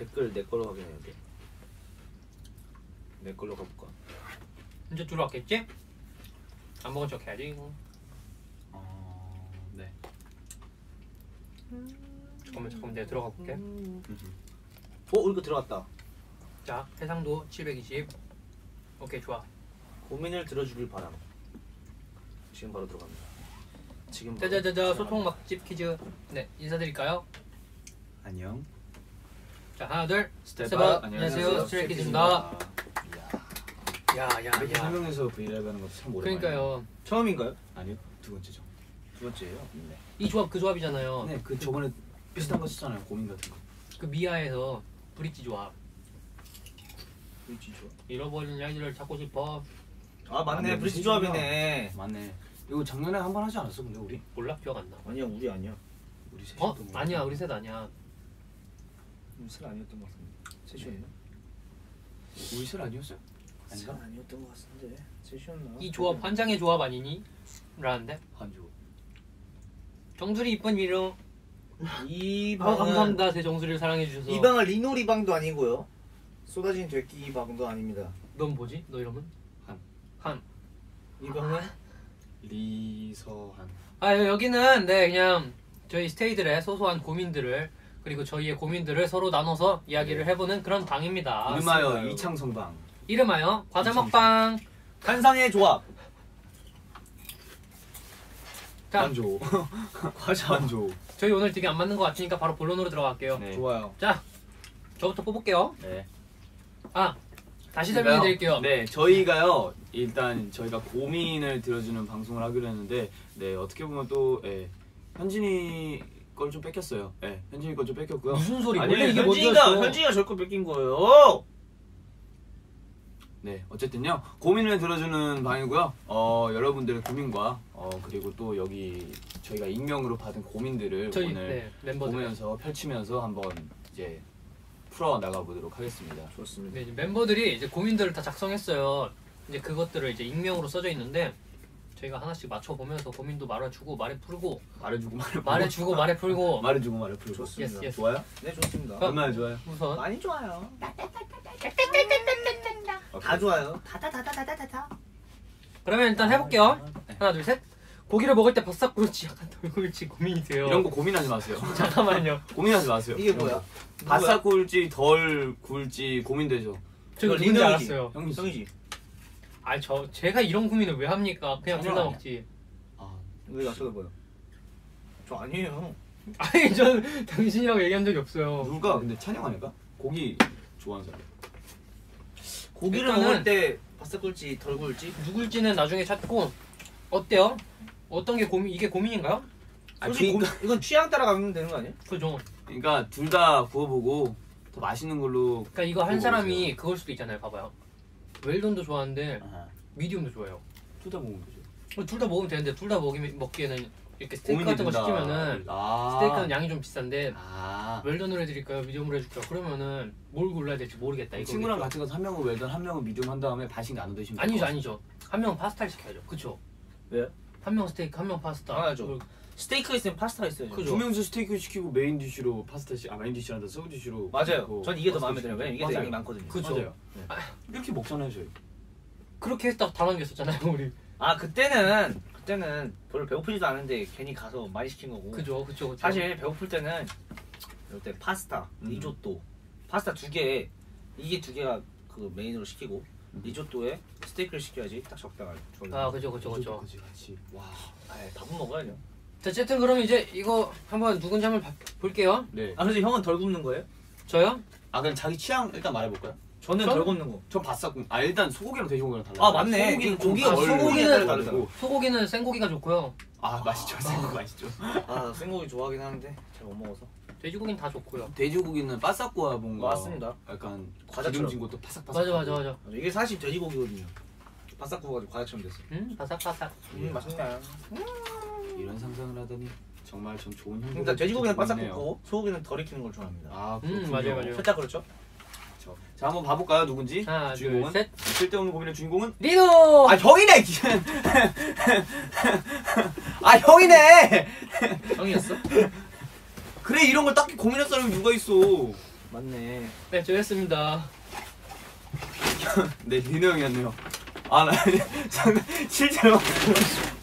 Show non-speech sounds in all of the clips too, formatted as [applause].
댓글 내 걸로 확인해야 돼. 내 걸로 가볼까? 이제 들어왔겠지? 안 먹은 척 해야지. 어, 네. 잠깐만 잠깐만 내가 들어가 볼게. 어 이거 들어왔다. 자 해상도 720. 오케이 좋아. 고민을 들어주길 바람. 지금 바로 들어갑니다. 지금 바로 짜자자자 들어갑니다. 소통 맛집 퀴즈. 네 인사드릴까요? 안녕. 자 하나 둘. Step step out. Out. 안녕하세요, 스트레이키즈입니다. 야야야. 이렇게 설명해서 브이라이브 하는 것도 참 오랜만이에요. 그러니까요. 처음인가요? 아니요, 두 번째죠. 두 번째예요. 네. 이 조합 그 조합이잖아요. 네, 그 저번에 비슷한 거 썼잖아요. 고민 같은 거. 그 미아에서 브릿지 조합. 브릿지 조합. 잃어버린 아이들을 찾고 싶어. 아 맞네 맞네, 브릿지 무슨 조합이네. 맞네. 이거 작년에 한 번 하지 않았어, 근데 우리? 몰라 기억 안 나. 아니야 우리 아니야. 우리 셋이 어? 아니야 우리 셋 아니야. 술 아니었던 것 같은데. 셋이었나? 우리 셋 아니었어요? 술 아닌가? 아니었던 것 같은데. 셋이었나? 이 조합 환장의 조합 아니니? 라는데 한조. 정수리 이쁜 이름. 이아 방은 감사합니다 제 정수리를 사랑해 주셔서. 이 방은 리노리 방도 아니고요. 쏟아진 되끼 방도 아닙니다. 넌 뭐지? 너 이름은? 한. 한. 이 방은 리서한. 아 여기는 네 그냥 저희 스테이들의 소소한 고민들을 그리고 저희의 고민들을 서로 나눠서 이야기를 해보는 그런 방입니다. 이름하여. 이창성방. 이름하여 과자 먹방. 한상의 조합. 자 한조. 과자 한조. 저희 오늘 되게 안 맞는 것 같으니까 바로 본론으로 들어갈게요. 네. 좋아요. 자 저부터 뽑을게요. 네. 아 다시 설명해 드릴게요. 네, 저희가요 일단 저희가 고민을 들어주는 방송을 하기로 했는데 네 어떻게 보면 또 예, 현진이 걸 좀 뺏겼어요. 예, 현진이 걸 좀 뺏겼고요. 무슨 소리? 아니 원래 이게 현진이가 먼저였어. 현진이가 저걸 뺏긴 거예요. 네, 어쨌든요 고민을 들어주는 방이고요. 어 여러분들의 고민과 어 그리고 또 여기 저희가 익명으로 받은 고민들을 저희 오늘 네, 멤버들 보면서 펼치면서 한번 이제 풀어 나가 보도록 하겠습니다. 좋습니다. 네, 이제 멤버들이 이제 고민들을 다 작성했어요. 이제 그것들을 이제 익명으로 써져 있는데 저희가 하나씩 맞춰 보면서 고민도 말해주고 말해 풀고 말해주고 말해 말해주고 말해 풀고 말해주고 말해 풀고 [laughs] 좋습니다. Yes, yes. 좋아요? 네 좋습니다. 어? 얼마나 좋아요? 우선 많이 좋아요. 다 좋아요. 다다다다다다다. 그러면 일단 해볼게요. 네. 하나 둘 셋. 고기를 먹을 때 바싹 구울지 약간 덜 구울지 고민이 돼요. 이런 거 고민하지 마세요. [laughs] 잠깐만요. 고민하지 마세요. 이게 뭐야? 바싹 굴지 덜 굴지 고민되죠. 저 이거 누군지 리노이지? 알았어요. 형이 성이지. 아니 저 제가 이런 고민을 왜 합니까? 그냥 둘다 아니야. 먹지. 아, 왜 나서다 보여? 저 아니에요. [laughs] 아니 전 당신이라고 얘기한 적이 없어요. 누가 근데 찬영 아닐까? 고기 좋아하는 사람. 고기를 일단은- 먹을 때 바싹 굴지 덜 굴지? 누굴지는 나중에 찾고 어때요? 어떤 게 고민 이게 고민인가요? 아, 솔직히 그러니까, 고- 이건 취향 따라 가면 되는 거 아니야? 그죠. 그러니까 둘 다 구워보고 더 맛있는 걸로. 그러니까 이거 한 사람이. 그걸 수도 있잖아요. 봐봐요. 웰던도 좋아하는데 아, 미디움도 좋아해요. 둘 다 먹으면 되죠. 둘 다 먹으면 되는데 둘 다 먹기에는 이렇게 스테이크 같은 거 된다. 시키면은 아. 스테이크는 양이 좀 비싼데 아. 웰던으로 해드릴까요? 미디움으로 해줄까요? 그러면은 뭘 골라야 될지 모르겠다. 이거 친구랑 같이 가서 한 명은 웰던 한 명은 미디움 한 다음에 반씩 나눠 드시면 아니죠. 아니죠. 한 명은 파스타를 시켜야죠. 그쵸? 왜요? 한 명 스테이크 한 명 파스타. 당연하죠. 스테이크 있으면 파스타 있어야죠. 그죠. 두 명이서 스테이크 시키고 main dish로 파스타 시, 아 main dish란다 sub dish로. 맞아요. 전 이게 더 마음에 들어요. 왜냐면 이게 더 맞아요. 양이 많거든요. 그죠. 맞아요. 네. 이렇게 먹잖아요 저희. 그렇게 했다 다 남겼었잖아요 우리. 아 그때는 그때는 별로 배고프지도 않은데 괜히 가서 많이 시킨 거고. 그죠 그죠 그죠. 사실 배고플 때는 이럴 때 파스타, 음. 리조또, 파스타 두 개, 이게 두 개가 그 메인으로 시키고 음. 리조또에 스테이크를 시켜야지 딱 적당하게. 아 그죠 그죠 그죠. 같이 같이. 와. 아, 밥은 먹어야죠. 자, 어쨌든 그럼 이제 이거 한번 누군지 한번 봐- 볼게요. 네. 아 그래서 형은 덜 굽는 거예요? 저요? 아 그럼 자기 취향 일단 말해볼까요? 저는 전- 덜 굽는 거. 전 바싹 아 일단 소고기랑 돼지고기랑 달라요. 아, 맞네. 소고기는 그 고기가 좀덜 소고기는 다르고. 소고기는 생고기가 좋고요. 아 맛있죠. 생고기 맛있죠. 아 생고기 좋아하긴 하는데 잘 못 먹어서. 돼지고기는 다 좋고요. 돼지고기는 바싹구와 뭔가 맞습니다. 약간 과자처럼. 기름진 것도 바삭바삭. 맞아 맞아 맞아. 이게 사실 돼지고기거든요. 구워가지고 과자처럼 됐어. 음 바삭바삭. 음 맛있네. 이런 상상을 하다니 정말 전 좋은 형. 그러니까 돼지고기는 바싹 굽고 소고기는 덜 익히는 걸 좋아합니다. 아 음, 그렇군요. 맞아요, 맞아요. 살짝 그렇죠? 그렇죠. 자 한번 봐볼까요 누군지? 하나 주인공은 둘 셋. 쓸데없는 고민의 주인공은 리노. 아 형이네. [laughs] 아 형이네. 형이었어? [laughs] 그래 이런 걸 딱히 고민할 사람이 누가 있어? 맞네. 네, 저였습니다. [laughs] 네 민호 형이었네요. 아 나 잠깐 실제로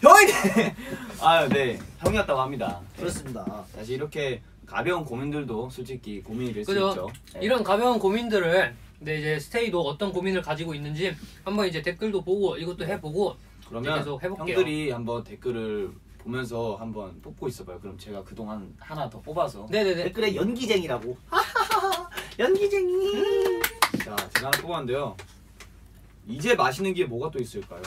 형이네. 아네 형이었다고 합니다. 네. 그렇습니다. 사실 이렇게 가벼운 고민들도 솔직히 고민이 될 수 그죠. 있죠. 네. 이런 가벼운 고민들을 네, 이제 스테이도 어떤 고민을 가지고 있는지 한번 이제 댓글도 보고 이것도 해보고 그러면 계속 해볼게요. 형들이 한번 댓글을 보면서 한번 뽑고 있어봐요. 그럼 제가 그동안 하나 더 뽑아서 네네네. 댓글에 연기쟁이라고. [laughs] 연기쟁이. 자 제가 하나 뽑았는데요. 이제 마시는 게 뭐가 또 있을까요?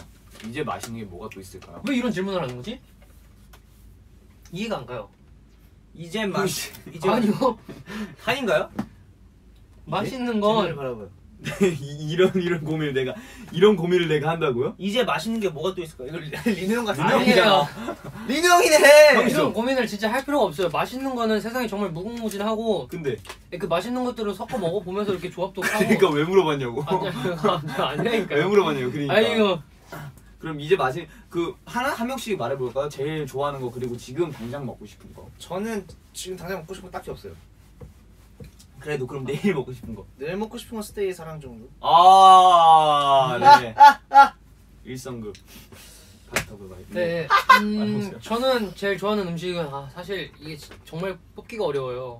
이제 마시는 게 뭐가 또 있을까요? 왜 이런 질문을 하는 거지? 이해가 안 가요. 이제 마 이제 아니요. 한인가요? 맛있는 건 바라봐요. [laughs] 이- 이런 이런 고민을 내가 이런 고민을 내가 한다고요? 이제 맛있는 게 뭐가 또 있을까? 이거 리- [laughs] 리누 형 같은 아니에요. 리누 형이네. 이런 고민을 진짜 할 필요가 없어요. 맛있는 거는 세상이 정말 무궁무진하고 근데 그 맛있는 것들을 섞어 먹어 보면서 이렇게 조합도 [laughs] 하고. 그러니까 왜 물어봤냐고? 아니 아니 아니라니까요. 왜 물어봤냐고? 그러니까. 아니 이거 그럼 이제 마시 그 하나 한 명씩 말해볼까요? 제일 좋아하는 거 그리고 지금 당장 먹고 싶은 거. 저는 지금 당장 먹고 싶은 거 딱히 없어요. 그래도 그럼 내일 먹고 싶은 거. 내일 먹고 싶은 건 스테이 사랑 정도. 아 네. 일성급 닥터브 바이. 네. 음. 저는 제일 좋아하는 음식은 아, 사실 이게 지- 정말 뽑기가 어려워요.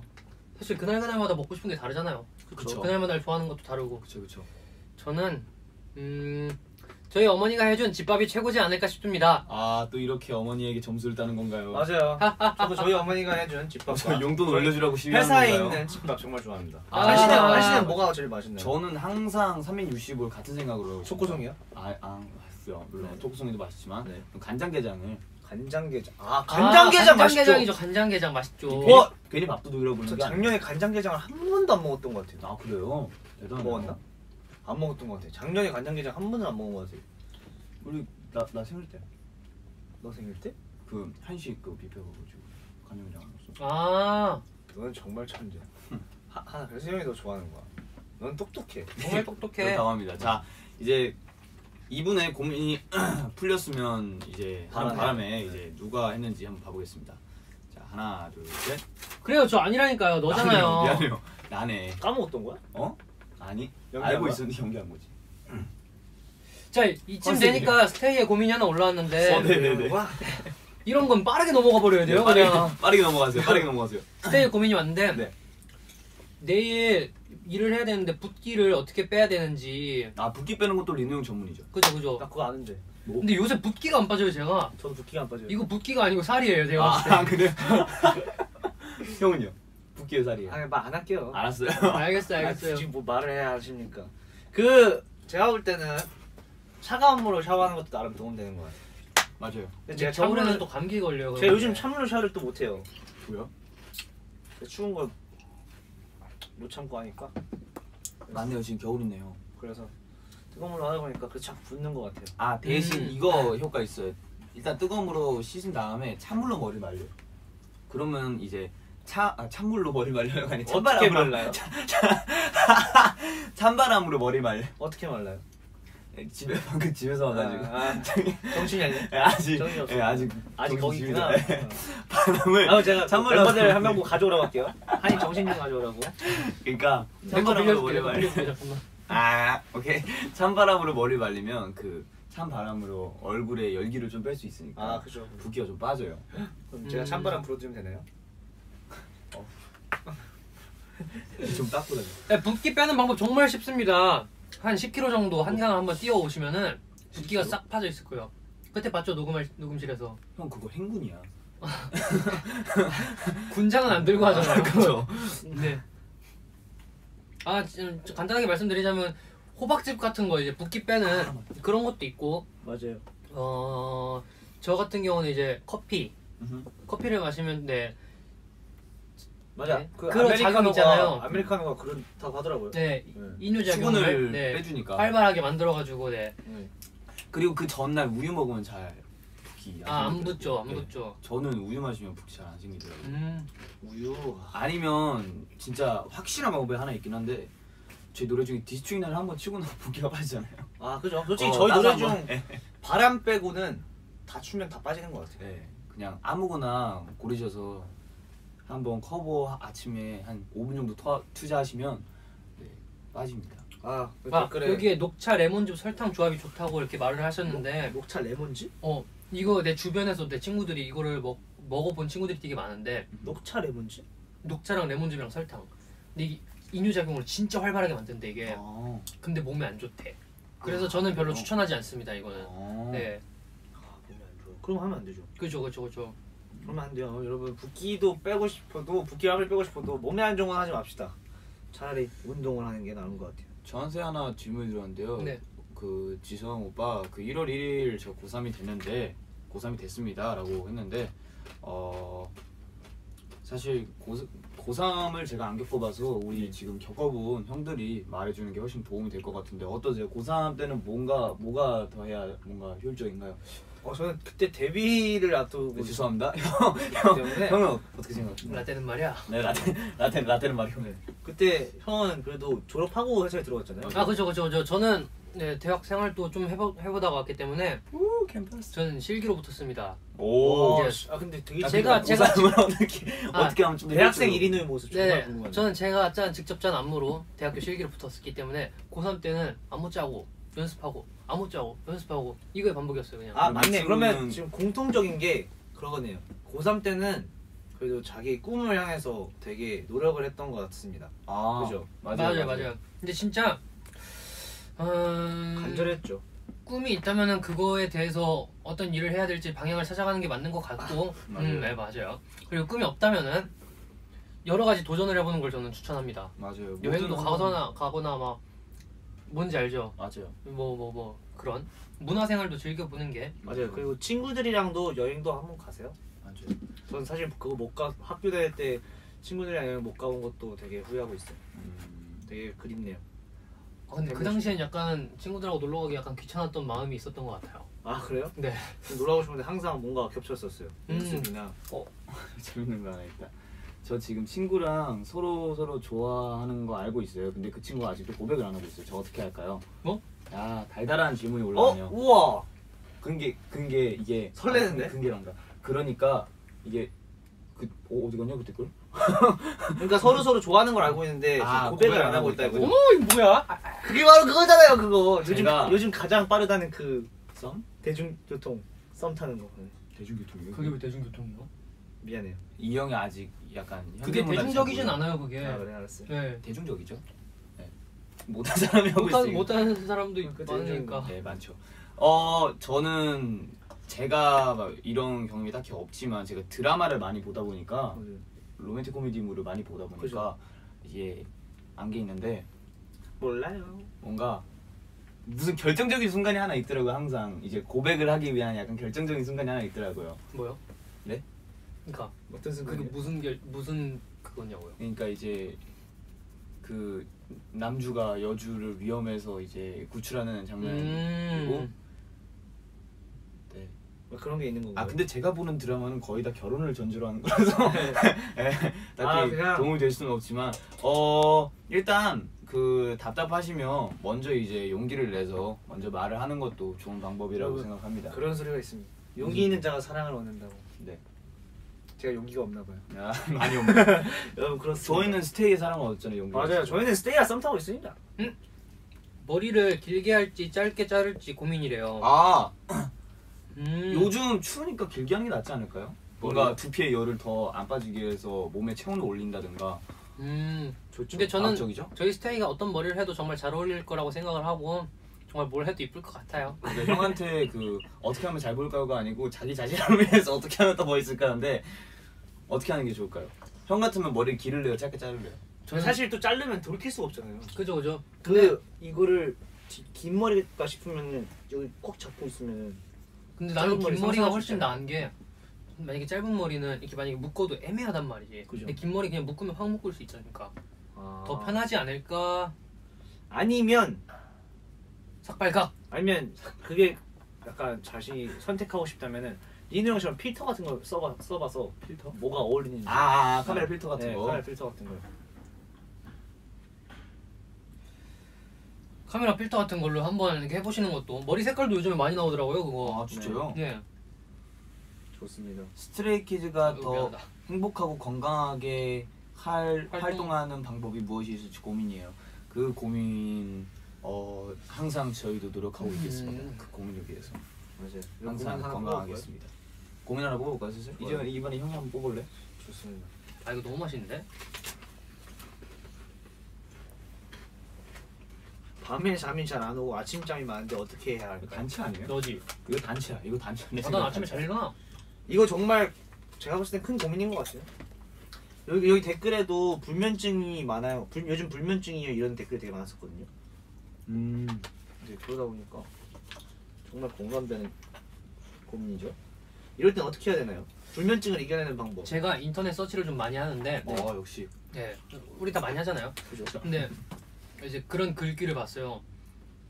사실 그날 그날마다 먹고 싶은 게 다르잖아요. 그쵸. 그날마다 좋아하는 것도 다르고. 그쵸 그쵸. 저는 음 저희 어머니가 해준 집밥이 최고지 않을까 싶습니다. 아 또 이렇게 어머니에게 점수를 따는 건가요? 맞아요. [laughs] 저도 저희 어머니가 해준 집밥과 저 용돈 올려주라고 저희 시위하는 회사에 건가요? 있는 집밥 정말 좋아합니다. 아. 당신은 당신은 뭐가 제일 맛있나요? 저는 항상 360을 같은 생각으로. 초코송이요? 아, 아 맛있어요. 물론 네. 초코송이도 맛있지만 네. 간장게장을 간장게장. 아 아, 간장게장 맛있죠. 간장게장이죠. 간장게장 맛있죠. 괜히, 어? 괜히 밥도둑이라고 저 부르는 게 아니에요. 작년에 간장게장을 한 번도 안 먹었던 것 같아요. 아 그래요? 대단하네요. 먹었나? 안 먹었던 것 같아요. 작년에 간장게장 한 번은 안 먹은 것 같아요. 우리 나, 나 생일 때 너 생일 때? 그 한식 그 뷔페 가가지고 간장게장 안 먹었어. 아 너는 정말 천재. 하, 하나 그래서 형이 너 좋아하는 거야. 넌 똑똑해. 정말 똑똑해. 그렇다고 합니다. 자 이제 이분의 고민이 [clears throat] 풀렸으면 이제 하는 바람에. 바람에 이제 누가 했는지 한번 봐보겠습니다. 자 하나 둘 셋. 그래요. 저 아니라니까요. 너잖아요. 나네요. 미안해요. 나네. 까먹었던 거야? 어? 아니 알고? 있었는데 연기한 거지. 자 이쯤. 되니까 스테이의 고민이 하나 올라왔는데 어, 네. 네네네. 와. 이런 건 빠르게 넘어가 버려야 돼요. 빠르게, 그냥 빠르게 넘어가세요. 빠르게 넘어가세요. 스테이의 고민이 왔는데 네. 내일 일을 해야 되는데 붓기를 어떻게 빼야 되는지 아 붓기 빼는 것도 리누 형 전문이죠. 그죠 그죠. 나 그거 아는데. 근데 요새 붓기가 안 빠져요 제가. 저도 붓기가 안 빠져요. 이거 붓기가 아니고 살이에요 제가. 때. 아 그래요? [laughs] 형은요? 붓기의 살이에요. 아니 말안 할게요. 알았어요. [laughs] 알겠어요 아, 알겠어요. 지금 뭐 말을 해야 하십니까? 그 제가 볼 때는 차가운 물로 샤워하는 것도 나름 도움되는 것 같아요. 맞아요. 근데 제가 겨울에는 또 감기 걸려요. 제가 요즘 찬물로 샤워를 또 못해요. 뭐야? 추운 걸 못 참고 하니까. 맞네요. 지금 겨울이네요. 그래서 뜨거운 물로 하다 보니까 그 자꾸 붓는 것 같아요. 아 대신 음. 이거 효과 있어요. 일단 뜨거운 물로 씻은 다음에 찬물로 머리 말려요. 그러면 이제 차 아, 찬물로 머리 말려요. 아니 어떻게 찬바람으로 말라요? [laughs] 찬바람으로 머리 말려. 어떻게 말라요? 예, 집에 방금 집에서 와가지고 아, 아, 정신이 아니네. 예, 아직 정신이 없어. 예, 아직 아직 정신 거기구나. 집니다. 예. 바람을 아, 제가 찬물로 멤버들 한명뭐 가져오라고 할게요. 한이 정신 좀 가져오라고. 그러니까 찬바람으로 머리 잠깐만. 아 오케이 찬바람으로 머리 말리면 그 찬바람으로 얼굴에 열기를 좀 뺄 수 있으니까 아, 그죠. 붓기가 좀 빠져요. 그럼 제가 음. 찬바람 불어주면 되나요? [laughs] 좀 닦고 다녀. 네, 붓기 빼는 방법 정말 쉽습니다. 한 10kg 정도 한강 한번 뛰어 오시면은 붓기가 10kg? 싹 빠져 있을 거예요. 그때 봤죠 녹음할 녹음실에서 형 그거 행군이야. [laughs] 군장은 안 들고 하잖아요. 그렇죠. 네. 아, 좀 간단하게 말씀드리자면 호박즙 같은 거 이제 붓기 빼는 그런 것도 있고 맞아요. 어, 저 같은 경우는 이제 커피, 커피를 마시면 네, 맞아. 네. 그 그런 아메리카노가 있잖아요. 아메리카노가 그렇다고 하더라고요. 네, 네. 수분을 작용을 네, 빼주니까. 활발하게 만들어가지고 네, 네. 그리고 그 전날 우유 먹으면 잘 붓기 아, 안 생기더라고요. 붙죠, 안 네. 붙죠. 저는 우유 마시면 붓기 잘 안 생기더라고요. 음, 우유. 아니면 진짜 확실한 방법이 하나 있긴 한데 제 노래 중에 District 9을 한번 치고 나면 붓기가 빠지잖아요. 아 그죠. 솔직히 어, 저희 노래 중. 바람 빼고는 다 추면 다 빠지는 것 같아요. 네, 그냥 아무거나 고르셔서 한번 커버 아침에 한 5분 정도 투, 투자하시면 네, 빠집니다. 아, 그 아, 댓글에 여기에 녹차 레몬즙 설탕 조합이 좋다고 이렇게 말을 하셨는데 녹차 레몬즙? 어 이거 내 주변에서 내 친구들이 이거를 먹 먹어본 친구들이 되게 많은데 녹차 레몬즙? 녹차랑 레몬즙이랑 설탕 근데 이 이뇨작용을 진짜 활발하게 만든대 이게 아, 근데 몸에 안 좋대 그래서 저는 별로 추천하지 않습니다 이거는 아. 네 아, 몸에 안 좋아. 그럼 하면 안 되죠. 그죠 그죠 그죠 그러면 안 돼요. 여러분 붓기도 빼고 싶어도 붓기약을 빼고 싶어도 몸에 안 좋은 건 하지 맙시다. 차라리 운동을 하는 게 나은 것 같아요. 저한테 하나 질문이 들어왔는데요. 네. 그 지성 오빠 그 1월 1일 저 고3이 됐는데 고3이 됐습니다 라고 했는데 어 사실 고, 고3을 제가 안 겪어봐서 우리 지금 겪어본 형들이 말해주는 게 훨씬 도움이 될 것 같은데 어떠세요? 고3 때는 뭔가 뭐가 더 해야 뭔가 효율적인가요? 어 저는 그때 데뷔를 앞두고 네, 죄송합니다. [laughs] 있기 때문에 형은 어떻게 생각하세요? 라떼는 말이야 네 라테 라테 라테는 말이요. 네. 그때 형은 그래도 졸업하고 회사에 들어갔잖아요. 아 그죠 그죠 그죠 저는 네, 대학 생활도 좀 해보, 해보다가 왔기 때문에 오 캠퍼스. 저는 실기로 붙었습니다 오. 어, 이제- 아 근데 되게 제가- 진짜 제가- 고3을 어떻게 아, 어떻게 하면 좀 대학생 효율적으로- 1인의 모습 정말 네 궁금하네. 저는 제가 짠 직접 짠 안무로 대학교 실기로 붙었기 때문에 고3 때는 안무 짜고 연습하고 안무 짜고 연습하고 이거의 반복이었어요 그냥 아 그럼 맞네. 이 그러면 지금 공통적인 게 그러거든요. 고3 때는 그래도 자기 꿈을 향해서 되게 노력을 했던 것 같습니다. 아 그죠? 맞아요 맞아요, 근데 진짜 음... 간절했죠. 꿈이 있다면은 그거에 대해서 어떤 일을 해야 될지 방향을 찾아가는 게 맞는 것 같고 맞아요. 음, 네 맞아요 그리고 꿈이 없다면은 여러 가지 도전을 해보는 걸 저는 추천합니다 맞아요. 여행도 가거나 가거나 막 뭔지 알죠 맞아요. 뭐 뭐 뭐 그런 문화생활도 즐겨보는 게 맞아요. 그리고 친구들이랑도 여행도 한번 가세요. 맞아요. 전 사실 그거 못 가 학교 다닐 때 친구들이랑 여행 못 가본 것도 되게 후회하고 있어요. 음, 되게 그립네요. 아, 근데 그 당시엔 약간 친구들하고 놀러 가기 약간 귀찮았던 마음이 있었던 것 같아요 아 그래요? 네좀 놀아고 싶은데 항상 뭔가 겹쳤었어요. 음. 연습이나 [laughs] 재밌는 거 하나 있다. 저 지금 친구랑 서로 서로 좋아하는 거 알고 있어요. 근데 그 친구가 아직도 고백을 안 하고 있어요. 저 어떻게 할까요? 뭐? 야 달달한 질문이 어? 올라오네요. 우와. 근게 근게 이게 설레는데? 아, 근게란가. 그러니까 이게 그 어, 어디 갔냐 그 댓글? 그러니까 서로 서로 좋아하는 걸 알고 있는데 아, 지금 고백을 안 하고 있다 있다고? 어머 이거 뭐야 그게 바로 그거잖아요, 그거. 요즘 제가- 요즘 가장 빠르다는 그 썸? 대중교통 썸 타는 거. 네. 대중교통이요? 그게 왜 대중교통이요? 미안해요. 이 형이 아직 약간 그게 대중적이진. 않아요 그게 아 그래 알았어요. 네 대중적이죠. 네. 못한 사람이 하고 있으니까. 못하는 사람도 그 많으니까 네 많죠. 어 저는 제가 막 이런 경험이 딱히 없지만 제가 드라마를 많이 보다 보니까 맞아요. 로맨틱 코미디물을 많이 보다 보니까 그죠. 이게 안게 있는데 몰라요. 뭔가 무슨 결정적인 순간이 하나 있더라고요 항상 이제 고백을 하기 위한 약간 결정적인 순간이 하나 있더라고요 뭐요? 네? 그러니까 어떤 그게 순간이요? 무슨 결 무슨 그거냐고요? 그러니까 이제 그 남주가 여주를 위험해서 이제 구출하는 장면이고 음. 네. 뭐 그런 게 있는 건가요? 아 근데 제가 보는 드라마는 거의 다 결혼을 전제로 하는 거라서 예, [laughs] 딱히 아, 그냥- 도움이 될 수는 없지만 어 일단 그 답답하시면 먼저 이제 용기를 내서 먼저 말을 하는 것도 좋은 방법이라고 여러분, 생각합니다. 그런 소리가 있습니다. 용기 있는 자가 사랑을 얻는다고. 네. 제가 용기가 없나 봐요. 아, [laughs] 많이 없네. 여러분 그렇습니다. 저희는 스테이의 사랑을 얻었잖아요. 용기. 맞아요. 저희는 스테이와 썸 타고 있습니다. 머리를 길게 할지 짧게 자를지 고민이래요. 아 [clears throat] 음. 요즘 추우니까 길게 하는 게 낫지 않을까요? 뭔가? 두피에 열을 더 안 빠지게 해서 몸에 체온을 올린다든가 음. 좋죠. 근데 저는 과학적이죠? 저희 스테이가 어떤 머리를 해도 정말 잘 어울릴 거라고 생각을 하고 정말 뭘 해도 이쁠 것 같아요. 근데 형한테 그 어떻게 하면 잘 보일까요가 아니고 자기 자신을 위해서 어떻게 하면 더 멋있을까 하는데 어떻게 하는 게 좋을까요? 형 같으면 머리를 기를래요? 짧게 자를래요? 저는 사실 또 자르면 돌이킬 수가 없잖아요. 그죠 그죠. 그 이거를 기- 긴 머리가 싶으면은 여기 꼭 잡고 있으면은 근데 나는 짧은 머리 긴 머리가 상상할 수 훨씬. 나은 게 만약에 짧은 머리는 이렇게 만약에 묶어도 애매하단 말이지. 그죠. 근데 긴 머리 그냥 묶으면 확 묶을 수 있으니까 아... 더 편하지 않을까? 아니면 삭발각. 아니면 그게 약간 자신이 선택하고 싶다면은 리노 형처럼 필터 같은 걸 써봐 써봐서 필터? 뭐가 어울리는지 아, 아, 아, 카메라 필터 같은 네, 거. 카메라 필터 같은 거. 카메라 필터 같은 걸로 한번 이렇게 해보시는 것도 머리 색깔도 요즘에 많이 나오더라고요 그거. 아 진짜요? 네. 좋습니다. 스트레이키즈가 어, 더 미안하다. 행복하고 건강하게 할 활동. 활동하는 방법이 무엇이 있을지 고민이에요. 그 고민 어 항상 저희도 노력하고 음. 있겠습니다. 그 고민을 위해서 맞아요. 항상 건강하겠습니다. 고민 하나 뽑을까 슬슬? 이제. 이번에 형이 한번 뽑을래? 좋습니다. 아 이거 너무 맛있는데? 밤에 잠이 잘 안 오고 아침잠이 많은데 어떻게 해야 할까요? 단체 아니에요? 너지? 이거 단체야. 이거 단체. 내 아, 난 아침에. 잘 일어나 이거 정말 제가 봤을 땐 큰 고민인 것 같아요. 여기 여기 댓글에도 불면증이 많아요. 불, 요즘 불면증이에요 이런 댓글 되게 많았었거든요. 음. 이제 그러다 보니까 정말 공감되는 고민이죠. 이럴 땐 어떻게 해야 되나요? 불면증을 이겨내는 방법. 제가 인터넷 서치를 좀 많이 하는데 어 역시. 네, 우리 다 많이 하잖아요 그죠? 근데 이제 그런 글귀를 봤어요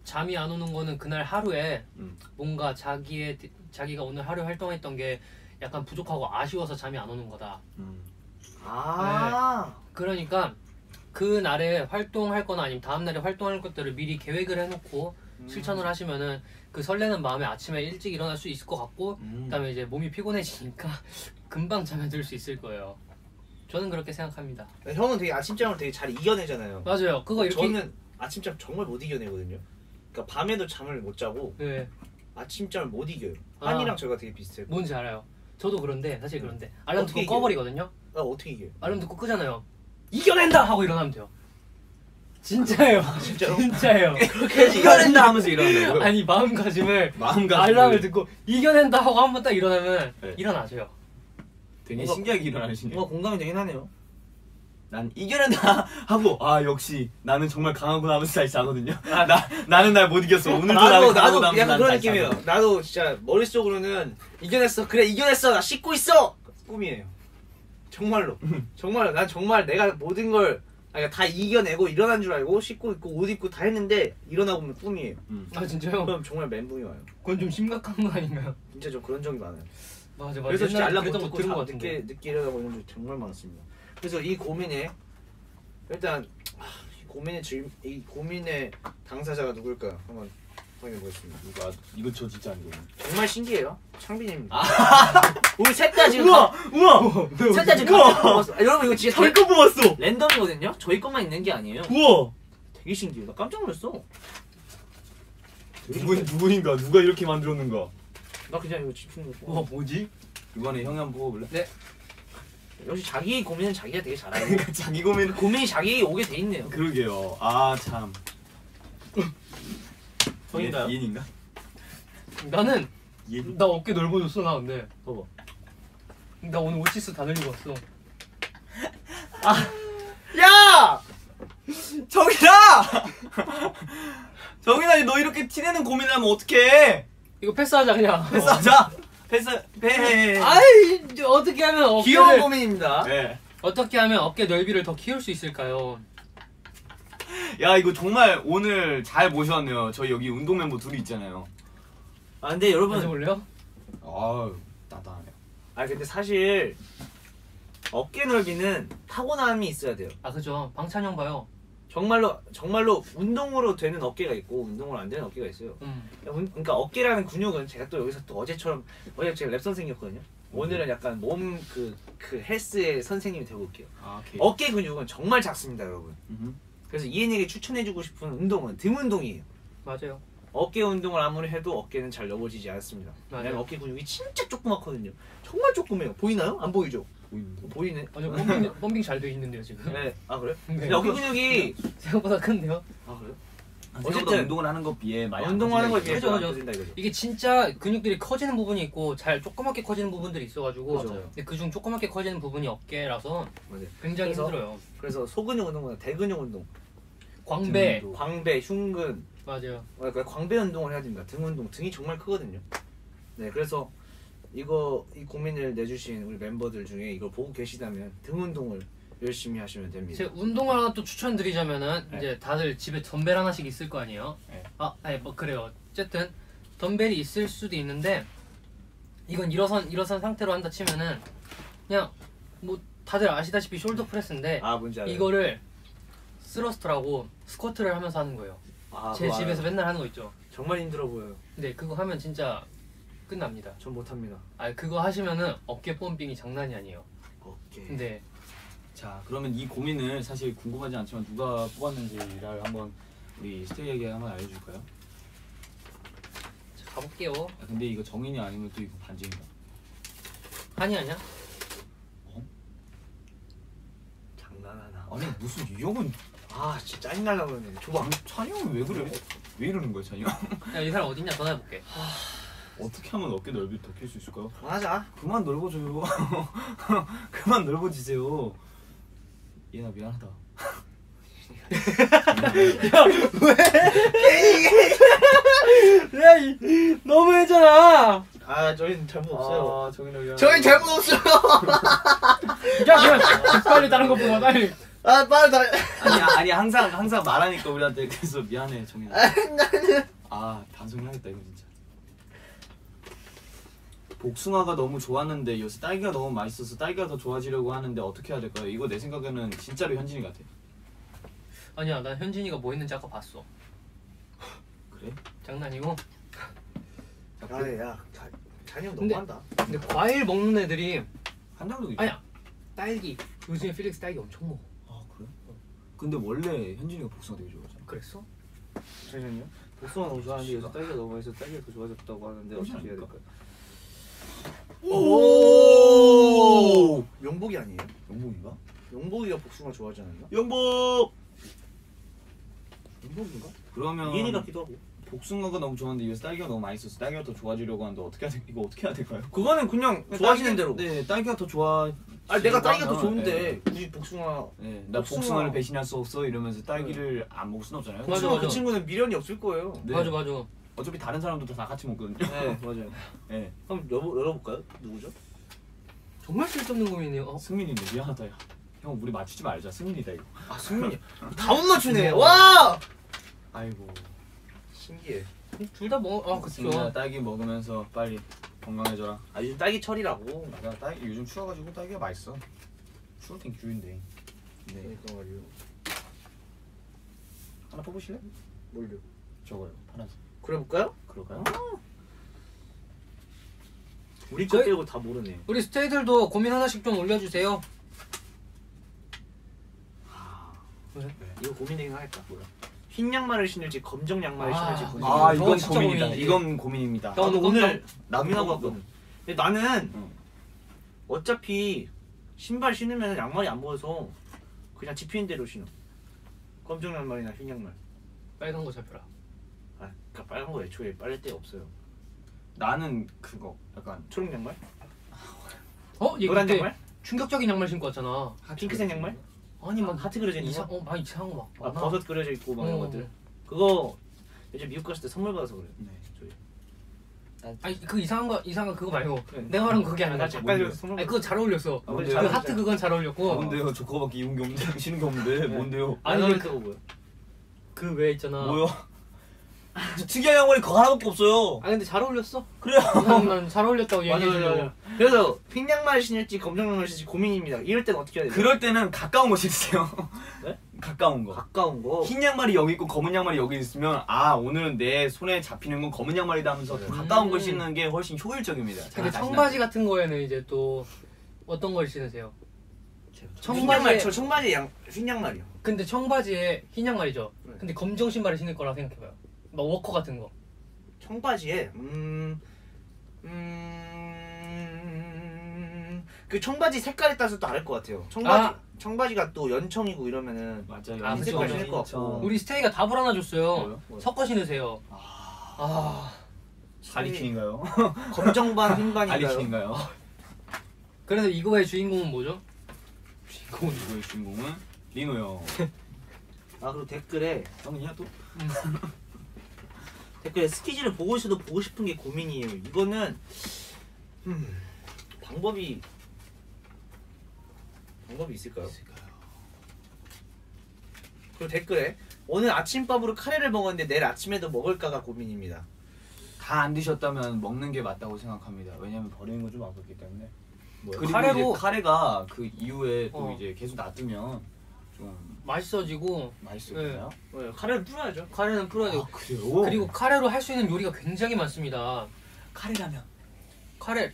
잠이 안 오는 거는 그날 하루에 음. 뭔가 자기의 자기가 오늘 하루 활동했던 게 약간 부족하고 아쉬워서 잠이 안 오는 거다 음. 아, 그러니까 그 날에 활동할 거나 아니면 다음 날에 활동할 것들을 미리 계획을 해놓고 음. 실천을 하시면은 그 설레는 마음에 아침에 일찍 일어날 수 있을 것 같고 음. 그다음에 이제 몸이 피곤해지니까 [laughs] 금방 잠에 들 수 있을 거예요. 저는 그렇게 생각합니다. 형은 되게 아침잠을 되게 잘 이겨내잖아요. 맞아요. 그거 이렇게 저는 아침잠 정말 못 이겨내거든요. 그러니까 밤에도 잠을 못 자고 네, 아침잠을 못 이겨요. 아. 한이랑 저가 되게 비슷해요. 뭔지 알아요. 저도 그런데 사실 그런데 알람 듣고 이겨요? 꺼버리거든요. 나 어떻게 이겨요? 알람 듣고 끄잖아요. 이겨낸다 하고 일어나면 돼요. 진짜예요. 진짜로? [laughs] 진짜예요. 이겨낸다 하면서 일어난다고요? 아니 마음가짐을 마음가짐. 알람을 듣고 이겨낸다 하고 한 번 딱 일어나면 네. 일어나세요. 되게 뭔가- 신기하게 일어나시네요. 뭔가 공감이 되긴 하네요. 난 이겨낸다 [laughs] 하고 아 역시 나는 정말 강하구나 하면서 잘 자거든요. 나 나는 날 못 이겼어. 오늘도 나도 나도 하면서 약간 난 그런 잘 느낌이에요. 나도 진짜 머릿속으로는 이겨냈어. 그래 이겨냈어. 나 씻고 있어. 꿈이에요. 정말로. 정말로 난 정말 내가 모든 걸 아니, 다 이겨내고 일어난 줄 알고 씻고 있고 옷 입고 다 했는데 일어나 보면 꿈이에요. 음. 아 진짜요? 그럼 정말 멘붕이 와요. 그건 좀 심각한 거 아닌가요? 진짜 좀 그런 적이 많아요. 맞아 맞아. 그래서 진짜 옛날에 알람 못 그랬던 거 듣고 들은 자- 같은데. 늦게 늦게 일어나고 이런 적 정말 많습니다. 그래서 이 고민에 일단 아, 이 고민의 질, 이 고민의 당사자가 누굴까 한번 확인해 보겠습니다. 누가 이거 저 진짜 아니고. 정말 신기해요. 창빈입니다. 우리 셋 다 지금 우와 우와 셋 다 지금 깜짝 놀랐어. 아, 여러분 이거 진짜 저희 거 뽑았어. 랜덤이거든요. 저희 것만 있는 게 아니에요. 우와 되게 신기해. 나 깜짝 놀랐어. 누구. 누구인가 누가 이렇게 만들었는가. 나 그냥 이거 집중해. 와 뭐지? 이번에 형이 한번 뽑아볼래? 역시 자기 고민은 자기가 되게 잘 알고 그러니까 자기 고민. 고민이 자기에게 오게 돼 있네요. 그러게요. 아 참. 형인가요? 이인인가? 나는 이인. 나 어깨 넓어졌어 나 근데. 봐봐. 나 오늘 오치스 다 늘리고 왔어. 야! 정인아! 정인아 너 이렇게 티내는 고민을 하면 어떡해? 이거 패스하자 그냥. 패스하자. 패스 패. 아이 이제 어떻게 하면 어깨를 귀여운 고민입니다. 네. 어떻게 하면 어깨 넓이를 더 키울 수 있을까요? 야 이거 정말 오늘 잘 모셨네요. 저희 여기 운동 멤버 둘이 있잖아요. 아 근데 여러분 가져볼래요? 아유 따다하네. 아 근데 사실 어깨 넓이는 타고남이 있어야 돼요. 아 그죠. 방찬형 봐요. 정말로 정말로 운동으로 되는 어깨가 있고 운동으로 안 되는 어깨가 있어요. 음. 운- 그러니까 어깨라는 근육은 제가 또 여기서 또 어제처럼 어제 제가 랩 선생이었거든요. 오늘은 약간 몸 그 그 헬스의 선생님이 되고 올게요. 아. 어깨 근육은 정말 작습니다, 여러분. 음흠. 그래서 이엔에게 추천해주고 싶은 운동은 등 운동이에요. 맞아요. 어깨 운동을 아무리 해도 어깨는 잘 넓어지지 않습니다. 맞아요. 왜냐면 어깨 근육이 진짜 조그맣거든요. 정말 조그매요. 보이나요? 안 보이죠? 보이는데. 보이네. 아주 펌빙, 펌빙 잘돼 있는데요 지금. 네. 아 그래? 네. 어깨 근육이 [laughs] 생각보다 큰데요. 아 그래요? 어쨌든 어쨌든 운동을 하는 것 비해 많이 안 운동하는 거에 그죠, 안 그죠. 커진다 이거죠. 이게 진짜 근육들이 커지는 부분이 있고 잘 조그맣게 커지는 부분들이 있어가지고 맞아요. 근데 그중 조그맣게 커지는 부분이 어깨라서 맞아요. 굉장히 그래서 힘들어요. 그래서 소근육 운동보다 대근육 운동, 광배 등 운동. 광배, 흉근, 맞아요. 어, 그러니까 광배 운동을 해야 됩니다. 등 운동, 등이 정말 크거든요. 네, 그래서 이거 이 고민을 내주신 우리 멤버들 중에 이걸 보고 계시다면 등 운동을 열심히 하시면 됩니다. 제가 운동을 하나 또 추천드리자면은 네. 이제 다들 집에 덤벨 하나씩 있을 거 아니에요. 네. 아, 아니 뭐 그래요. 어쨌든 덤벨이 있을 수도 있는데 이건 일어선 일어선 상태로 한다 치면은 그냥 뭐 다들 아시다시피 shoulder press인데 아. 이거를 thrust라고 스쿼트를 하면서 하는 거예요. 아, 제 그거 집에서 알아요. 맨날 하는 거 있죠. 정말 힘들어 보여요. 근데 그거 하면 진짜 끝납니다. 전 못합니다. 아 그거 하시면은 어깨 펌핑이 장난이 아니에요. 오케이. 근데 자 그러면 이 고민을 사실 궁금하지 않지만 누가 뽑았는지를 한번 우리 스테이에게 한번 알려줄까요? 자, 가볼게요. 아, 근데 이거 정인이 아니면 또 이거 반칙인가? 한이 아니야? 장난하나. 아니 무슨 이 형은 아 진짜 짜증나려고 그러네. 줘봐. 찬이 형은 왜 그래? 왜 이러는 거야 찬이 형? [laughs] 야, 이 사람 어딨냐 전화해볼게. 어떻게 하면 어깨 넓이 덮일 수 있을까요? 하자. 그만 넓어줘요. [laughs] 그만 넓어지세요. 얘나 미안하다. [laughs] 야, 이, 너무했잖아. 아 저희는 잘못 없어요. 아 정인아 미안. 저희 잘못 없어요. 야, 그냥 빨리 다른 거 보고 빨리. 아 빨리 다. 아니 아니 항상 항상 말하니까 우리한테 그래서 미안해 정인아. 아 반성해야겠다 이거 진짜. 복숭아가 너무 좋았는데 요새 딸기가 너무 맛있어서 딸기가 더 좋아지려고 하는데 어떻게 해야 될까요? 이거 내 생각에는 진짜로 현진이 같아. 아니야, 난 현진이가 뭐 했는지 아까 봤어. 그래? 장난이고. 야야 형 근데- 너무한다. 근데 과일 먹는 애들이 한 장도 있 아니야. 딸기. 요즘에 필릭스 딸기 엄청 먹어. 근데 원래 현진이가 복숭아 되게 좋아하잖아. 그랬어? 잠시만요. 복숭아 너무 좋아하는데 요새 딸기가 너무 맛있어 딸기가 더 좋아졌다고 하는데 어떻게 해야? 될까요? 오! 용복이 아니에요? 영복인가? 용복이가 복숭아 좋아하지 않았나? 영복! 용복인가? 그러면 이인이 같기도 하고. 복숭아가 너무 좋았는데 요새 딸기가 너무 맛있어서 딸기가 더 좋아지려고 하는데 어떻게 해야 돼? 이거 어떻게 해야 될까요? 그거는 그냥 좋아하시는 딸기- 대로. 네, 딸기가 더 좋아. 아니 내가 딸기가 더 네. 좋은데 굳이 복숭아. 네, 나 복숭아- 복숭아 를 배신할 수 없어 이러면서 딸기를 안 먹을 순 없잖아요. 맞아, 복숭아 맞아. 그 친구는 미련이 없을 거예요. 네. 맞아, 맞아. 어차피 다른 사람도 다 같이 먹거든요. 네 맞아요. [laughs] 네. 한번 열어 열어볼까요? 누구죠? 정말 쓸데없는 고민이에요. 어? 승민이네 미안하다 야. 형 우리 맞추지 말자 승민이다 이거. 아 승민이. [laughs] 다 못 맞추네. 우와. 와. 아이고. 신기해. 둘 다 먹어. 아, 그쵸. 승민아 딸기 먹으면서 빨리 건강해져라. 아 요즘 딸기 철이라고. 맞아 딸기 요즘 추워가지고 딸기가 맛있어. 추울 땐 귤인데. 네. 그러니까 말이요. 하나 뽑으실래? 뭘요? 저거요 파란색. 그래 볼까요? 그럴까요? 우리 거 저희- 빼고 다 모르네. 우리 스테이들도 고민 하나씩 좀 올려주세요. 이거 고민되긴 하겠다. 뭐야? 흰 양말을 신을지 검정 양말을 아, 신을지 고민. 아 아, 이건 진짜 고민이다. 고민이지. 이건 고민입니다. 나 오늘 나도 오늘 깜짝- 고민하고 왔거든. 근데 나는 응. 어차피 신발 신으면 양말이 안 보여서 그냥 집히는 대로 신어. 검정 양말이나 흰 양말. 빨간 거 잡혀라. 아, 그러니까 빨간 거 애초에 빨래대 없어요. 나는 그거 약간 초록 양말? 어? 얘 노란 그때 양말? 충격적인 양말 신고 왔잖아. 핑크색 양말? 아니 막 하트 그려져 있는 이상, 거? 어, 막 이상한 거 막. 아, 많아. 버섯 그려져 있고 막 이런 어. 것들. 그거 이제 미국 갔을 때 선물 받아서 그래. 네. 저희. 아니 그 이상한 거 이상한 그거 말고 네. 내가 말한 거 그게 아니라. 아, 잠깐 뭔데요? 선물. 아니 그거 잘 어울렸어. 아, 뭔데요? 그잘 하트 그건 잘 어울렸고. 뭔데요? 저 그거밖에 입은 게 없는데 신은 게 없는데 네. 뭔데요? 아니, 아니 그- 그거 뭐야? 그 외에 있잖아. 뭐요? 저 특이한 양말이 그거 하나밖에 없어요. 아 근데 잘 어울렸어. 그래요? 난 잘 어울렸다고 맞아, 얘기해 맞아. 맞아. 그래서 흰 양말 신을지 검정 양말 신을지 고민입니다. 이럴 때는 어떻게 해야 돼요? 그럴 때는 가까운 거 신으세요. 네? 가까운 거. 가까운 거. 흰 양말이 여기 있고 검은 양말이 여기 있으면 아 오늘은 내 손에 잡히는 건 검은 양말이다 하면서 더 음. 가까운 걸 신는 게 훨씬 효율적입니다. 근데 청바지 같은 거에는 이제 또 어떤 걸 신으세요? 청바지에 저 청바지 양, 흰 양말이요. 근데 청바지에 흰 양말이죠. 네. 근데 검정 신발을 신을 거라 생각해봐요. 막 워커 같은 거. 청바지에 음. 음. 그 청바지 색깔에 따라서 또 다를 것 같아요. 청바지 아. 청바지가 또 연청이고 이러면은 맞아요. 아, 흰 색깔 그쵸. 신을 것 같고. 우리 스테이가 답을 하나 줬어요. 뭐요? 뭐요? 섞어 신으세요. 아, 아 하리킨인가요? [laughs] 검정반 흰반인가요? [laughs] 하리킨인가요? 그래서 이거의 주인공은 뭐죠? 주인공은 누구의 주인공은 리노 형. 아 그리고 댓글에 형이야 또? [laughs] 댓글에 스키즈를 보고 있어도 보고 싶은 게 고민이에요. 이거는 음, 방법이 방법이 있을까요? 그리고 댓글에 오늘 아침밥으로 카레를 먹었는데 내일 아침에도 먹을까가 고민입니다. 다 안 드셨다면 먹는 게 맞다고 생각합니다. 왜냐면 버리는 건 좀 아깝기 때문에. 그리고 카레로- 이제 카레가 그 이후에 또 어. 이제 계속 놔두면 좀 맛있어지고 맛있어요. 네, 카레를 뿌려야죠. 카레는 풀어야 되고 아 그래요? 그리고 카레로 할 수 있는 요리가 굉장히 많습니다. 카레라면 카레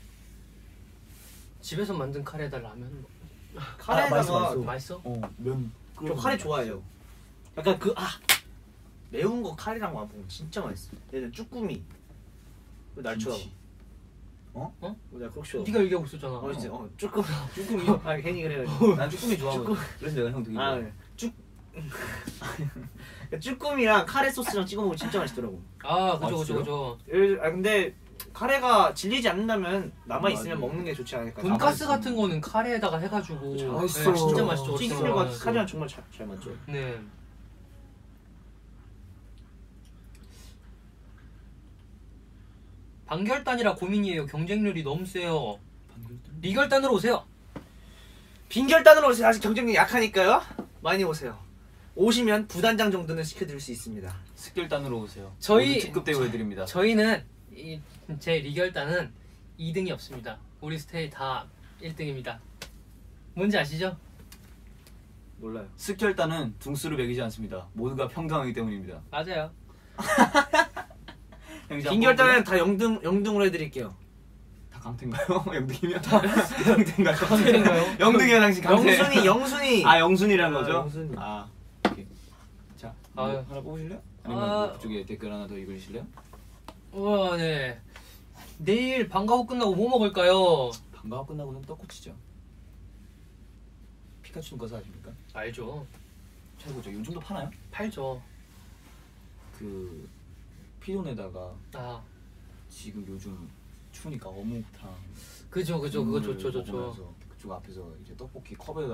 집에서 만든 카레에다 라면 카레에다가 맛있어, 맛있어. 맛있어? 어면 저 카레 좋아해요. 약간 그 아 매운 거 카레랑 와보면 진짜 맛있어. 얘는 쭈꾸미. 왜날 쳐다봐? 김치. 어? 내가 그렇게 쳐다봐. 네가 얘기하고 있었잖아. 어 진짜 어 쭈꾸미. 쭈꾸미. 아 괜히 그래요. 난 쭈꾸미 좋아하고 그래서 내가 형 되게 아 좋아해 네. 쭈 [laughs] 쭈꾸미랑 카레 소스랑 찍어 먹으면 진짜 맛있더라고. 아, 그죠, 아, 그죠? 그죠. 예, 아 근데 카레가 질리지 않는다면 남아 있으면. 먹는 게 좋지 않을까. 돈가스 남아 같은 거는 카레에다가 해가지고 그쵸. 맛있어. 네, 진짜 맛있죠. 그쵸. 카레랑 정말 잘, 잘 맞죠. 네. 반결단이라 고민이에요. 경쟁률이 너무 세요. 리결단으로 오세요. 빈결단으로 오세요. 아직 경쟁력 약하니까요. 많이 오세요. 오시면 부단장 정도는 시켜드릴 수 있습니다. 스킬단으로 오세요 저희- 특급 대우 해드립니다 저희는 이, 제 리결단은 2등이 없습니다. 우리 스테이 다 1등입니다. 뭔지 아시죠? 몰라요. 스킬단은 등수를 매기지 않습니다 모두가 평등하기 때문입니다 맞아요. [laughs] 형제 빈결단은 다 영등 영등으로 해드릴게요. 다 강태인가요? [laughs] 영등이면 강태인가요? 강태인가요? 영등이면 당신 강태 영순이 영순이. 아 영순이란 아, 거죠? 영순이. 아 오케이 자 아유. 뭐 하나 뽑으실래요? 아니면 아. 뭐 그쪽에 댓글 하나 더 읽으실래요? 우와, 네. 내일 방과후 끝나고 뭐 먹을까요? 방과후 끝나고는 떡꼬치죠 피카츄 거 사십니까? 알죠. 최고죠 요즘도 파나요? 팔죠. 그 피존에다가 아, 지금 요즘 추우니까 어묵탕 그죠, 그죠. 그거 좋죠, 좋죠. 그쪽 앞에서 이제 떡볶이 컵에다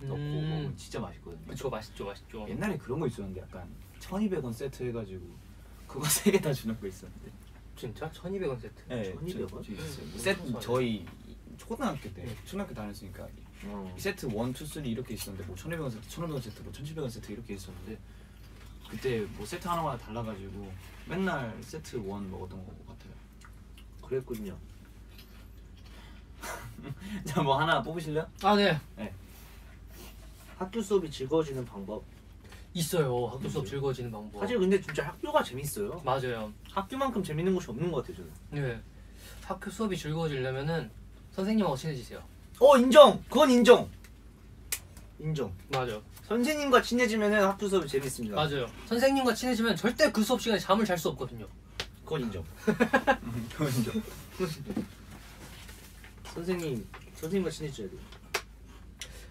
넣고 음. 먹으면 진짜 맛있거든요 그쵸, 맛있죠, 맛있죠. 옛날에 그런 거 있었는데 약간 1200원 세트 해가지고 그거 [laughs] 세 개 다 주는 거 있었는데 진짜? 1200원 세트. 네, 1200 원? 저- 저 있어요. 음, 세트 무슨 저희 초등학교 때 네. 초등학교 다녔으니까 어. 이 세트 1, 2, 3 이렇게 있었는데 뭐 1200원 세트, 1500원 세트, 뭐 1700원 세트 이렇게 있었는데 그때 뭐 세트 하나마다 달라가지고 맨날 세트 1 먹었던 것 같아요 그랬군요. [laughs] 자 뭐 하나 뽑으실래요? 아, 네. 학교 수업이 즐거워지는 방법. 있어요. 학교 수업 있어요? 즐거워지는 방법. 사실 근데 진짜 학교가 재밌어요. 맞아요. 학교만큼 재밌는 곳이 없는 것 같아요 저는. 네. 학교 수업이 즐거워지려면은 선생님하고 친해지세요. 어 인정. 그건 인정. 인정. 맞아요. 선생님과 친해지면은 학교 수업이 재밌습니다. 맞아요. 선생님과 친해지면 절대 그 수업 시간에 잠을 잘 수 없거든요. 그건 인정. [laughs] 그건 인정 선생님 선생님과 친해져야 돼.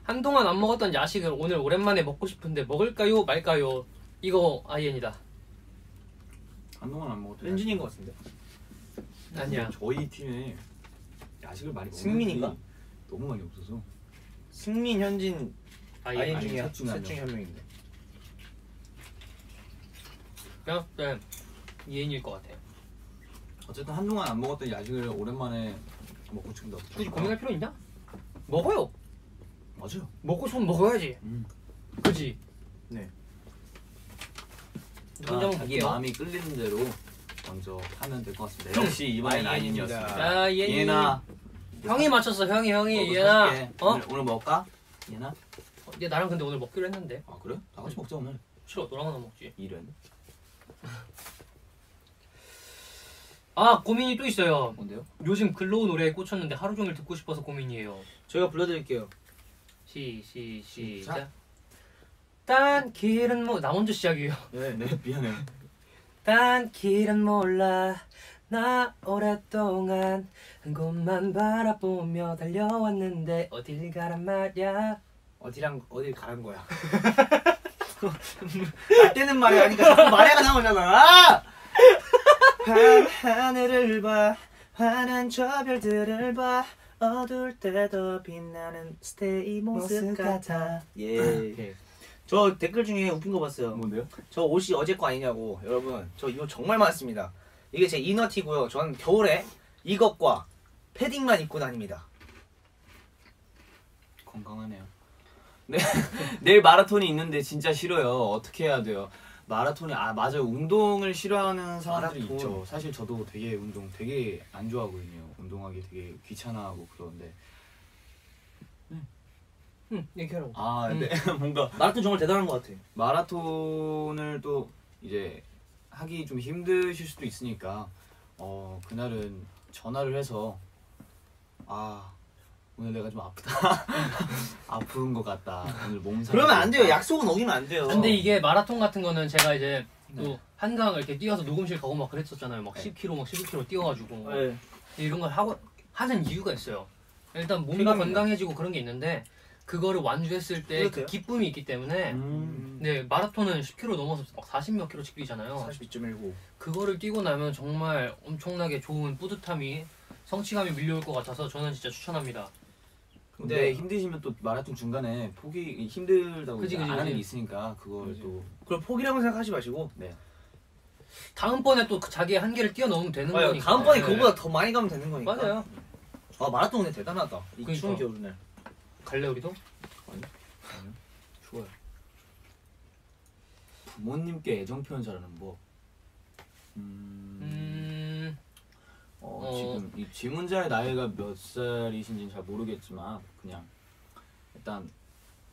한동안 안 먹었던 야식을 오늘 오랜만에 먹고 싶은데 먹을까요 말까요? 이거 아이엔이다. 한동안 안 먹었던 현진인 것 같은데. 아니야. 저희 팀에 야식을 많이 먹는 승민인가? 팀이 너무 많이 없어서 승민, 현진, 아이엔. 아니, 중에 셋 중에 한 셋 중에 한 명인데. 그냥 네. 이엔일 것 같아요. 어쨌든 한동안 안 먹었던 야식을 오랜만에 먹고 싶다 굳이 고민할 필요 있냐? 먹어요. 맞아요 먹고 싶으면 먹어야지. 음. 그지? 네. 아, 자기 볼게요. 마음이 끌리는 대로 먼저 하면 될 것 같습니다 역시 이번엔. 아이엔이었습니다 아, 이엔이. 예나 형이 맞췄어. 형이 형이 먹고 얘나. 살게. 어? 오늘, 오늘 먹을까? 예나? 얘 나랑 근데 오늘 먹기로 했는데. 아 그래? 다 같이 먹자 오늘 싫어. 너랑 하나 먹지. 이런 [laughs] 아 고민이 또 있어요. 뭔데요? 요즘 Glow 노래에 꽂혔는데 하루 종일 듣고 싶어서 고민이에요. 저희가 불러드릴게요. 시 시 시작. 딴 길은 뭐나 먼저 시작이에요. 네. 네 미안해요 딴 길은 몰라 나 오랫동안 한 곳만 바라보며 달려왔는데 어딜 가란 말야 어디랑 어딜 가는 거야? [laughs] 나 때는 말이 아니까 자꾸 말해가 나오잖아. 한 하늘을 봐, 환한 저 별들을 봐, 어두울 때도 빛나는 스테이 모습 같아. 예. 오케이. 저 댓글 중에 웃긴 거 봤어요. 뭔데요? 저 옷이 어제 거 아니냐고. 여러분 저 이거 정말 많습니다. 이게 제 이너티고요. 저는 겨울에 이것과 패딩만 입고 다닙니다. 건강하네요. 네. [laughs] 내일 마라톤이 있는데 진짜 싫어요. 어떻게 해야 돼요? 마라톤이 아 맞아요. 운동을 싫어하는 사람들이 마라톤. 있죠. 사실 저도 되게 운동 되게 안 좋아하거든요. 운동하기 되게 귀찮아하고 그러는데 응 얘기하라고 아 음. 네 [laughs] 뭔가 마라톤 정말 대단한 것 같아 마라톤을 또 이제 하기 좀 힘드실 수도 있으니까 어 그날은 전화를 해서 아 오늘 내가 좀 아프다. [laughs] 아픈 것 같다. 오늘 몸 상태. 그러면 안 돼요. 약속은 어기면 안 돼요. 근데 이게 마라톤 같은 거는 제가 이제 또 네. 한강 이렇게 뛰어서 녹음실 가고 막 그랬었잖아요. 막 네. 10km, 막 11km 뛰어가지고 네. 이런 걸 하고 하는 이유가 있어요. 일단 피감이다. 건강해지고 그런 게 있는데 그거를 완주했을 때 그 그렇대요? 기쁨이 있기 때문에 음. 네 마라톤은 10km 넘어서 막 40몇 킬로씩 뛰잖아요. 42.19. 그거를 뛰고 나면 정말 엄청나게 좋은 뿌듯함이 성취감이 밀려올 것 같아서 저는 진짜 추천합니다. 근데 네. 힘드시면 또 마라톤 중간에 포기 힘들다고 그지, 이제 안 하는. 게 있으니까 그걸 그지. 또 그걸 포기라고 생각하지 마시고. 다음번에 또 그 자기의 한계를 뛰어넘으면 되는 맞아요. 거니까. 다음번에 네. 그거보다 더 많이 가면 되는 거니까. 맞아요. 아 마라톤 근데 대단하다. 이 그러니까. 추운 겨울날. 갈래 우리도? 좋아요. 부모님께 애정 표현 잘하는 법. 음, 음, 어, 어. 지금 이 질문자의 나이가 몇 살이신지는 잘 모르겠지만 그냥 일단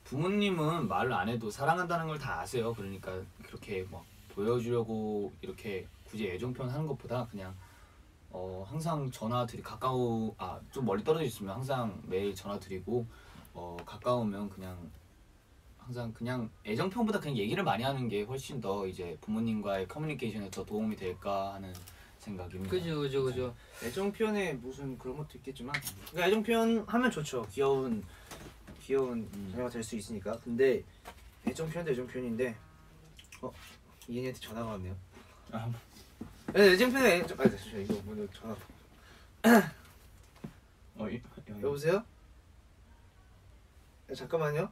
부모님은 말을 안 해도 사랑한다는 걸 다 아세요. 그러니까 그렇게 막 보여주려고 이렇게 굳이 애정 표현하는 것보다 그냥 어 항상 전화 드리 가까우 아좀 멀리 떨어져 있으면 항상 매일 전화 드리고 어 가까우면 그냥 항상 그냥 애정 표현보다 그냥 얘기를 많이 하는 게 훨씬 더 이제 부모님과의 커뮤니케이션에 더 도움이 될까 하는 생각입니다. 그죠, 그죠, 그죠. 애정 표현에 무슨 그런 것도 있겠지만 그러니까 애정 표현 하면 좋죠. 귀여운 귀여운 음. 자녀가 될 수 있으니까. 근데 애정 표현도 애정 표현인데 어 이현이한테 전화가 왔네요. 아. 네, 애정 표현 애정 아 잠시만 이거 먼저 전화. 어, 이, 여- 여보세요? 네, 잠깐만요.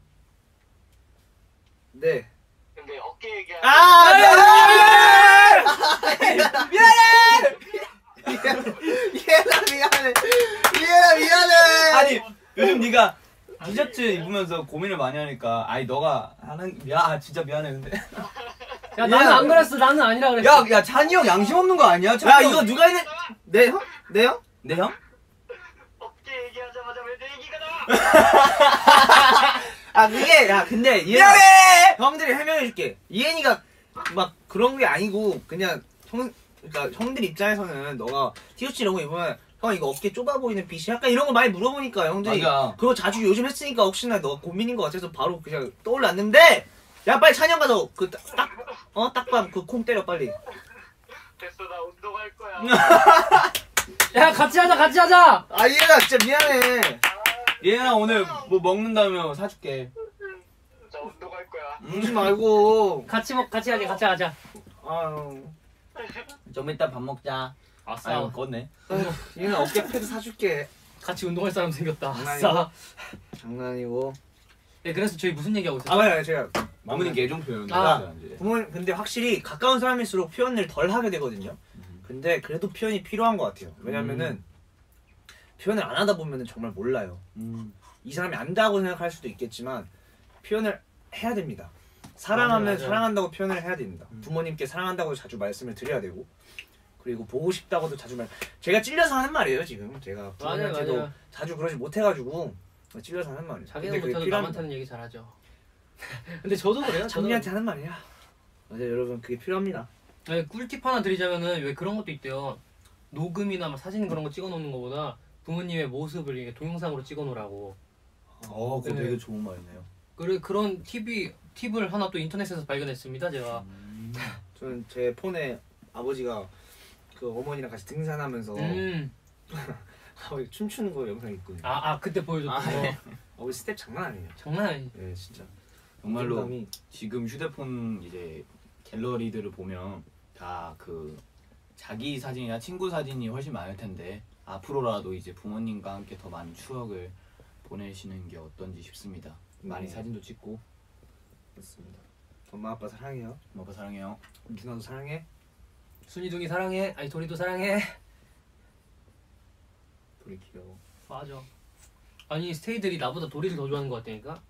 네. 근데 어깨 얘기 아 미안해. 미안해. 미안해 미안해 미안해 미안해. 아니 요즘 네가 디저트 입으면서 고민을 많이 하니까 아니 너가 하는 미안 아, 진짜 미안해 근데 야, 나는 안 그랬어. 나는 아니라 그랬어. 야야 찬이 형 양심 없는 거 아니야? 야 찬이 형- 이거 누가 했네? 네 형? 네 형? 내 형? 어깨 얘기하자마자 왜 내 얘기가 나와? [laughs] 아 그게 야 근데 이해 미안해! 형들이 해명해줄게. 이현이가 막 그런 게 아니고 그냥 형 그러니까 형들 입장에서는 너가 티셔츠 이런 거 입으면 형 이거 어깨 좁아 보이는 핏이 약간 이런 거 많이 물어보니까 형들이 맞아. 그거 자주 요즘 했으니까 혹시나 너가 고민인 것 같아서 바로 그냥 떠올랐는데 야 빨리 찬영 가서 그 딱 어? 딱밤 그 콩 때려 빨리. 됐어 나 운동할 거야. [laughs] 야, 같이 하자, 같이 하자. 아 얘가 진짜 미안해 얘랑 오늘 뭐 먹는다며 사줄게 나 운동할 거야. 울지 말고 같이 먹, 같이 하자, 같이 하자. 아유 좀 이따 밥 먹자 아싸. 아유 껐네 얘는 어깨 패드 사줄게 같이 운동할 사람 생겼다. 장난이고. 아싸. 장난이고 네, 그래서 저희 무슨 얘기하고 아 있었죠? 맞아요 제가 부모님께 애정 표현 아. 부모님 근데 확실히 가까운 사람일수록 표현을 덜 하게 되거든요. 음. 근데 그래도 표현이 필요한 것 같아요. 왜냐면은 표현을 안 하다 보면은 정말 몰라요. 음. 이 사람이 안다고 생각할 수도 있겠지만 표현을 해야 됩니다. 사랑하면 맞아요, 맞아요. 사랑한다고 표현을 해야 됩니다. 음. 부모님께 사랑한다고 자주 말씀을 드려야 되고 그리고 보고 싶다고도 자주 말. 제가 찔려서 하는 말이에요 지금. 제가 부모님한테도 맞아요. 자주 그러지 못해가지고 찔려서 하는 말이에요. 자기는 못해도 필요한 남한테는 얘기 잘하죠. [laughs] 근데 저도 그래요. 장미한테 하는 말이야. 맞아요 여러분 그게 필요합니다. 네, 꿀팁 하나 드리자면은 왜 그런 것도 있대요. 녹음이나 막 사진 그런 거 찍어놓는 것보다 부모님의 모습을 이게 동영상으로 찍어놓으라고. 어 그거 네. 되게 좋은 말이네요 그래 그런 팁이 팁을 하나 또 인터넷에서 발견했습니다. 제가. 음. [laughs] 저는 제 폰에 아버지가 그 어머니랑 같이 등산하면서 음. [laughs] 아버지 춤추는 거 영상 있거든요. 아, 아 그때 보여줬던 아, 거. 네. 아버지 스텝 장난 아니에요. 장난 아니. 네 진짜. 정말로 감이 지금 휴대폰 이제 갤러리들을 보면 다 그 자기 사진이나 친구 사진이 훨씬 많을 텐데 앞으로라도 이제 부모님과 함께 더 많은 추억을 보내시는 게 어떤지 싶습니다. 많이 네. 사진도 찍고 맞습니다. 엄마 아빠 사랑해요. 엄마 아빠 사랑해요. 누나도 사랑해. 순이둥이 사랑해. 아니 도리도 사랑해. 둘이 귀여워. 맞아. 아니 스테이들이 나보다 도리를 더 좋아하는 것 같다니까.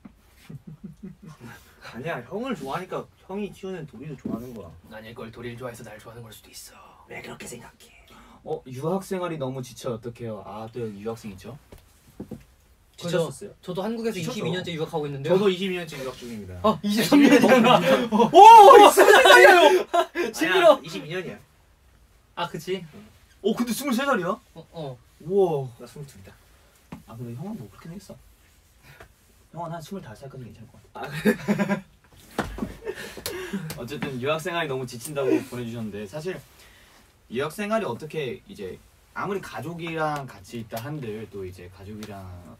[laughs] 아니야 형을 좋아하니까 형이 키우는 도리도 좋아하는 거야. 아닐 걸 도리를 좋아해서 날 좋아하는 걸 수도 있어. 왜 그렇게 생각해? 어 유학 생활이 너무 지쳐 어떡해요? 아또 여기 유학생 있죠? 지쳤었어요? 저도 한국에서 미쳤어. 22년째 유학하고 있는데요. 저도 22년째 유학 중입니다. 아 23년이잖아. 오 스물살이에요. 징그러. 22년이야. 아 그치. 어 근데 스물세 살이야? 어 어. 우와. 나 22이다. 아 근데 형은 뭐 그렇게 했어. 형은 한 25살까지 괜찮을 것 같아. [laughs] 어쨌든 유학 생활이 너무 지친다고 보내주셨는데 사실 유학 생활이 어떻게 이제 아무리 가족이랑 같이 있다 한들 또 이제 가족이랑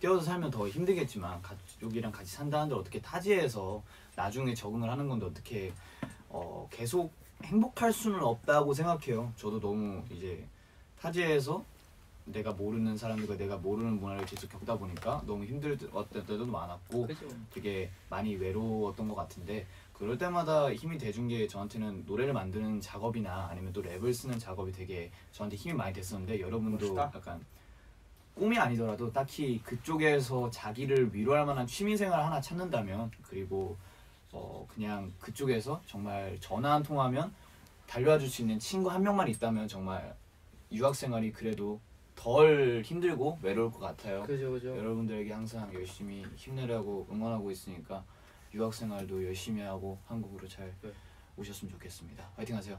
떼어서 살면 더 힘들겠지만 가족이랑 같이 산다 한들 어떻게 타지에서 나중에 적응을 하는 건데 어떻게 어 계속 행복할 수는 없다고 생각해요. 저도 너무 이제 타지에서 내가 모르는 사람들과 내가 모르는 문화를 계속 겪다 보니까 너무 힘들었던 때도 많았고 그죠. 되게 많이 외로웠던 것 같은데 그럴 때마다 힘이 돼준 게 저한테는 노래를 만드는 작업이나 아니면 또 랩을 쓰는 작업이 되게 저한테 힘이 많이 됐었는데 여러분도 멋있다. 약간 꿈이 아니더라도 딱히 그쪽에서 자기를 위로할 만한 취미생활 하나 찾는다면 그리고 어 그냥 그쪽에서 정말 전화 한 통하면 달려와 줄 수 있는 친구 한 명만 있다면 정말 유학생활이 그래도 덜 힘들고 외로울 것 같아요. 그죠 그죠. 여러분들에게 항상 열심히 힘내라고 응원하고 있으니까 유학생활도 열심히 하고 한국으로 잘 네. 오셨으면 좋겠습니다. 화이팅하세요.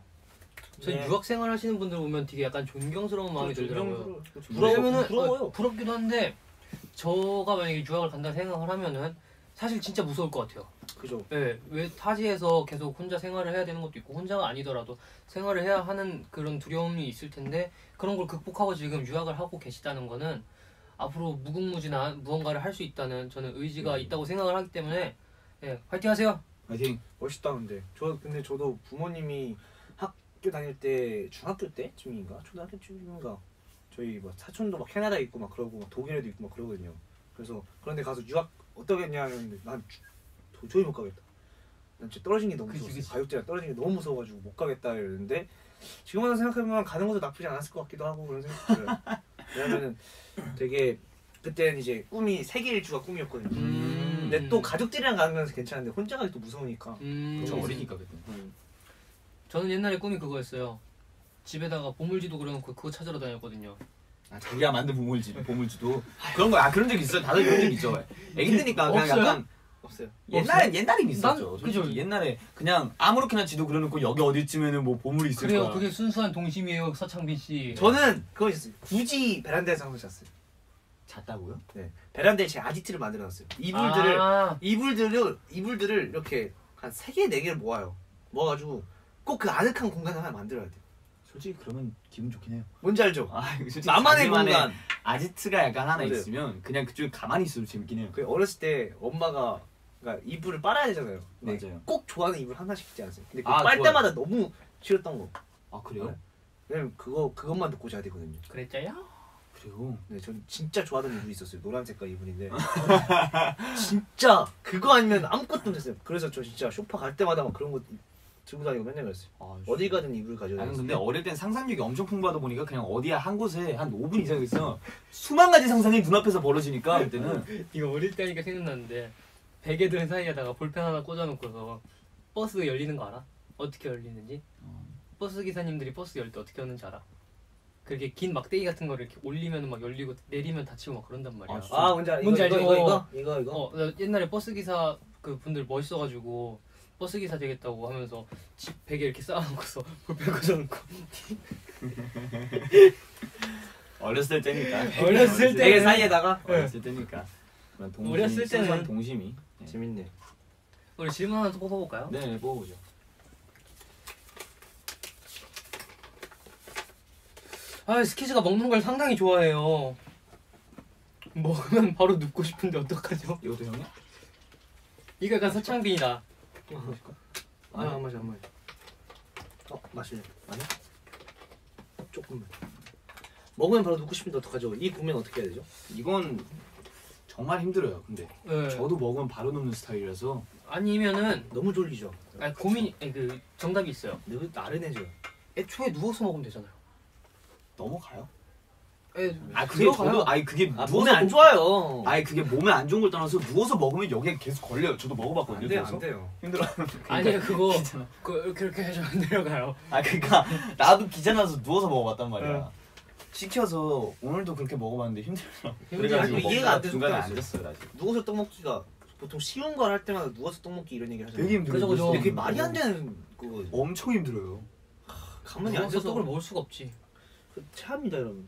저 네. 유학 생활 하시는 분들 보면 되게 약간 존경스러운 마음이 들더라고요. 부러워, 왜냐면은 부러워요. 어, 부럽기도 한데 저가 만약에 유학을 간다 생각을 하면은 사실 진짜 무서울 것 같아요. 그죠. 예, 왜 타지에서 계속 혼자 생활을 해야 되는 것도 있고 혼자가 아니더라도 생활을 해야 하는 그런 두려움이 있을 텐데 그런 걸 극복하고 지금 유학을 하고 계시다는 거는 앞으로 무궁무진한 무언가를 할 수 있다는 저는 의지가 음. 있다고 생각을 하기 때문에 예, 화이팅 하세요. 화이팅. 멋있다 근데 저 근데 저도 부모님이 학교 다닐 때 중학교 때쯤인가 초등학교쯤인가 저희 뭐 사촌도 막 캐나다 있고 막 그러고 막 독일에도 있고 막 그러거든요. 그래서 그런데 가서 유학 어떠겠냐 하는데 난 주- 도저히 못 가겠다. 난 진짜 떨어진 게 너무 그치. 그치. 가족들이랑 떨어진 게 너무 무서워가지고 못 가겠다 이러는데 지금 와서 생각해보면 가는 것도 나쁘지 않았을 것 같기도 하고 그런 생각이 들어요. 왜냐면은 되게 그때는 이제 꿈이 세계 일주가 꿈이었거든요. 음. 근데 또 가족들이랑 가면 괜찮은데 혼자 가기 또 무서우니까. 음, 저 어리니까 그때. 저는 옛날에 꿈이 그거였어요. 집에다가 보물지도 그려놓고 그거 찾으러 다녔거든요. 아 자기가 만든 보물지 보물지도 그런 거 아 그런 적 있어요. 다들 그런 적 있죠. 애기들니까 그냥 없어요? 약간 없어요. 옛날에 옛날엔 있었죠. 그죠. 옛날에 그냥 아무렇게나 지도 그려놓고 여기 어디쯤에는 뭐 보물이 있을 그래요, 거야. 그게 순수한 동심이에요, 서창빈 씨. 저는 그거 있었어요. 굳이 베란다에서 항상 잤어요. 잤다고요? 네. 베란다에 제 아지트를 만들어놨어요. 이불들을 아, 이불들을 이불들을 이렇게 한 세 개 네 개를 모아요. 모아가지고 꼭 그 아늑한 공간 하나 만들어야 돼. 요 솔직히 그러면 기분 좋긴 해요. 뭔지 알죠? 아 솔직히 나만의 자기만의 공간. 아지트가 약간 하나 맞아요. 있으면 그냥 그쪽에 가만히 있어도 재밌긴 해요. 그 어렸을 때 엄마가 그러니까 이불을 빨아야 되잖아요. 근데 맞아요. 꼭 좋아하는 이불 하나씩 있지 않았어요. 근데 아, 그빨 좋아요. 때마다 너무 싫었던 거. 아 그래요? 네. 왜냐면 그거 그것만 듣고 자야 되거든요. 그랬자요? 그래요? 네, 전 진짜 좋아하던 이불이 있었어요. 노란 색깔 이불인데 [laughs] 진짜 그거 아니면 아무것도 못했어요. 그래서 저 진짜 쇼파 갈 때마다 막 그런 거 들고 다니고 맨날 그랬어요. 아, 어디 가든 이불 가져야 아니. 근데 어릴 땐 상상력이 엄청 풍부하다 보니까 그냥 어디야 한 곳에 한 5분 이상 있어 수만 가지 상상이 눈앞에서 벌어지니까 그때는 이거 어릴 때 하니까 생각났는데 베개 든 사이에다가 볼펜 하나 꽂아놓고서 버스 열리는 거 알아? 어떻게 열리는지? 어. 버스 기사님들이 버스 열 때 어떻게 하는지 알아? 그렇게 긴 막대기 같은 거를 이렇게 올리면 막 열리고 내리면 닫히고 막 그런단 말이야. 아? 아 뭔지 알아. 뭔지 이거, 알죠? 이거 이거 이거 이거. 어, 나 옛날에 버스 기사 그 분들 멋있어가지고 버스 기사 되겠다고 하면서 집 베개 이렇게 쌓아놓고서 [laughs] 볼펜 꽂아놓고 [laughs] 어렸을 때니까 [laughs] 어렸을 때. 되게 사이에다가 어렸을 때니까 동심이 어렸을 때는- 동심이 네. 재밌네. 우리 질문 하나 또 뽑아볼까요? 네, 네 뽑아보죠 아 스키즈가 먹는 걸 상당히 좋아해요. 먹으면 바로 눕고 싶은데 어떡하죠? 이것도 형이야? 이거 약간 서창빈이다. 아니 안 마셔 안 마셔. 어 마실래? 아니야? 조금만. 먹으면 바로 눕고 싶은데 어떡하죠? 이 국면 어떻게 해야 되죠? 이건 정말 힘들어요 근데 네. 저도 먹으면 바로 눕는 스타일이라서 아니면은 너무 졸리죠. 아니, 고민이 아니, 그 정답이 있어요. 늘 나른해져. 애초에 누워서 먹으면 되잖아요. 넘어가요? 에, 아 그게 들어가요. 저도 아니 그게 아 몸에 안 먹- 좋아요. 아니 그게 몸에 안 좋은 걸 떠나서 누워서 먹으면 여기에 계속 걸려요 저도 먹어봤거든요 안 돼요. 안 돼요. 힘들어 [laughs] 아니에요 그거 괜찮아. 그, 그렇게 해서 안 내려가요. 아 그니까 나도 귀찮아서 누워서 먹어봤단 말이야. 네. 시켜서 오늘도 그렇게 먹어봤는데 힘들어. 힘들어. 아니, 이해가 안 돼서 중간에 그랬어요. 앉았어요 아직. 누워서 떡 먹기가 보통 쉬운 걸 할 때마다 누워서 떡 먹기 이런 얘기 하잖아요. 되게 힘들어. 근데 그게 말이 안 되는 그거. 엄청 힘들어요. 가만히 앉아서 떡을 먹을 수가 없지. 그 체합니다 여러분.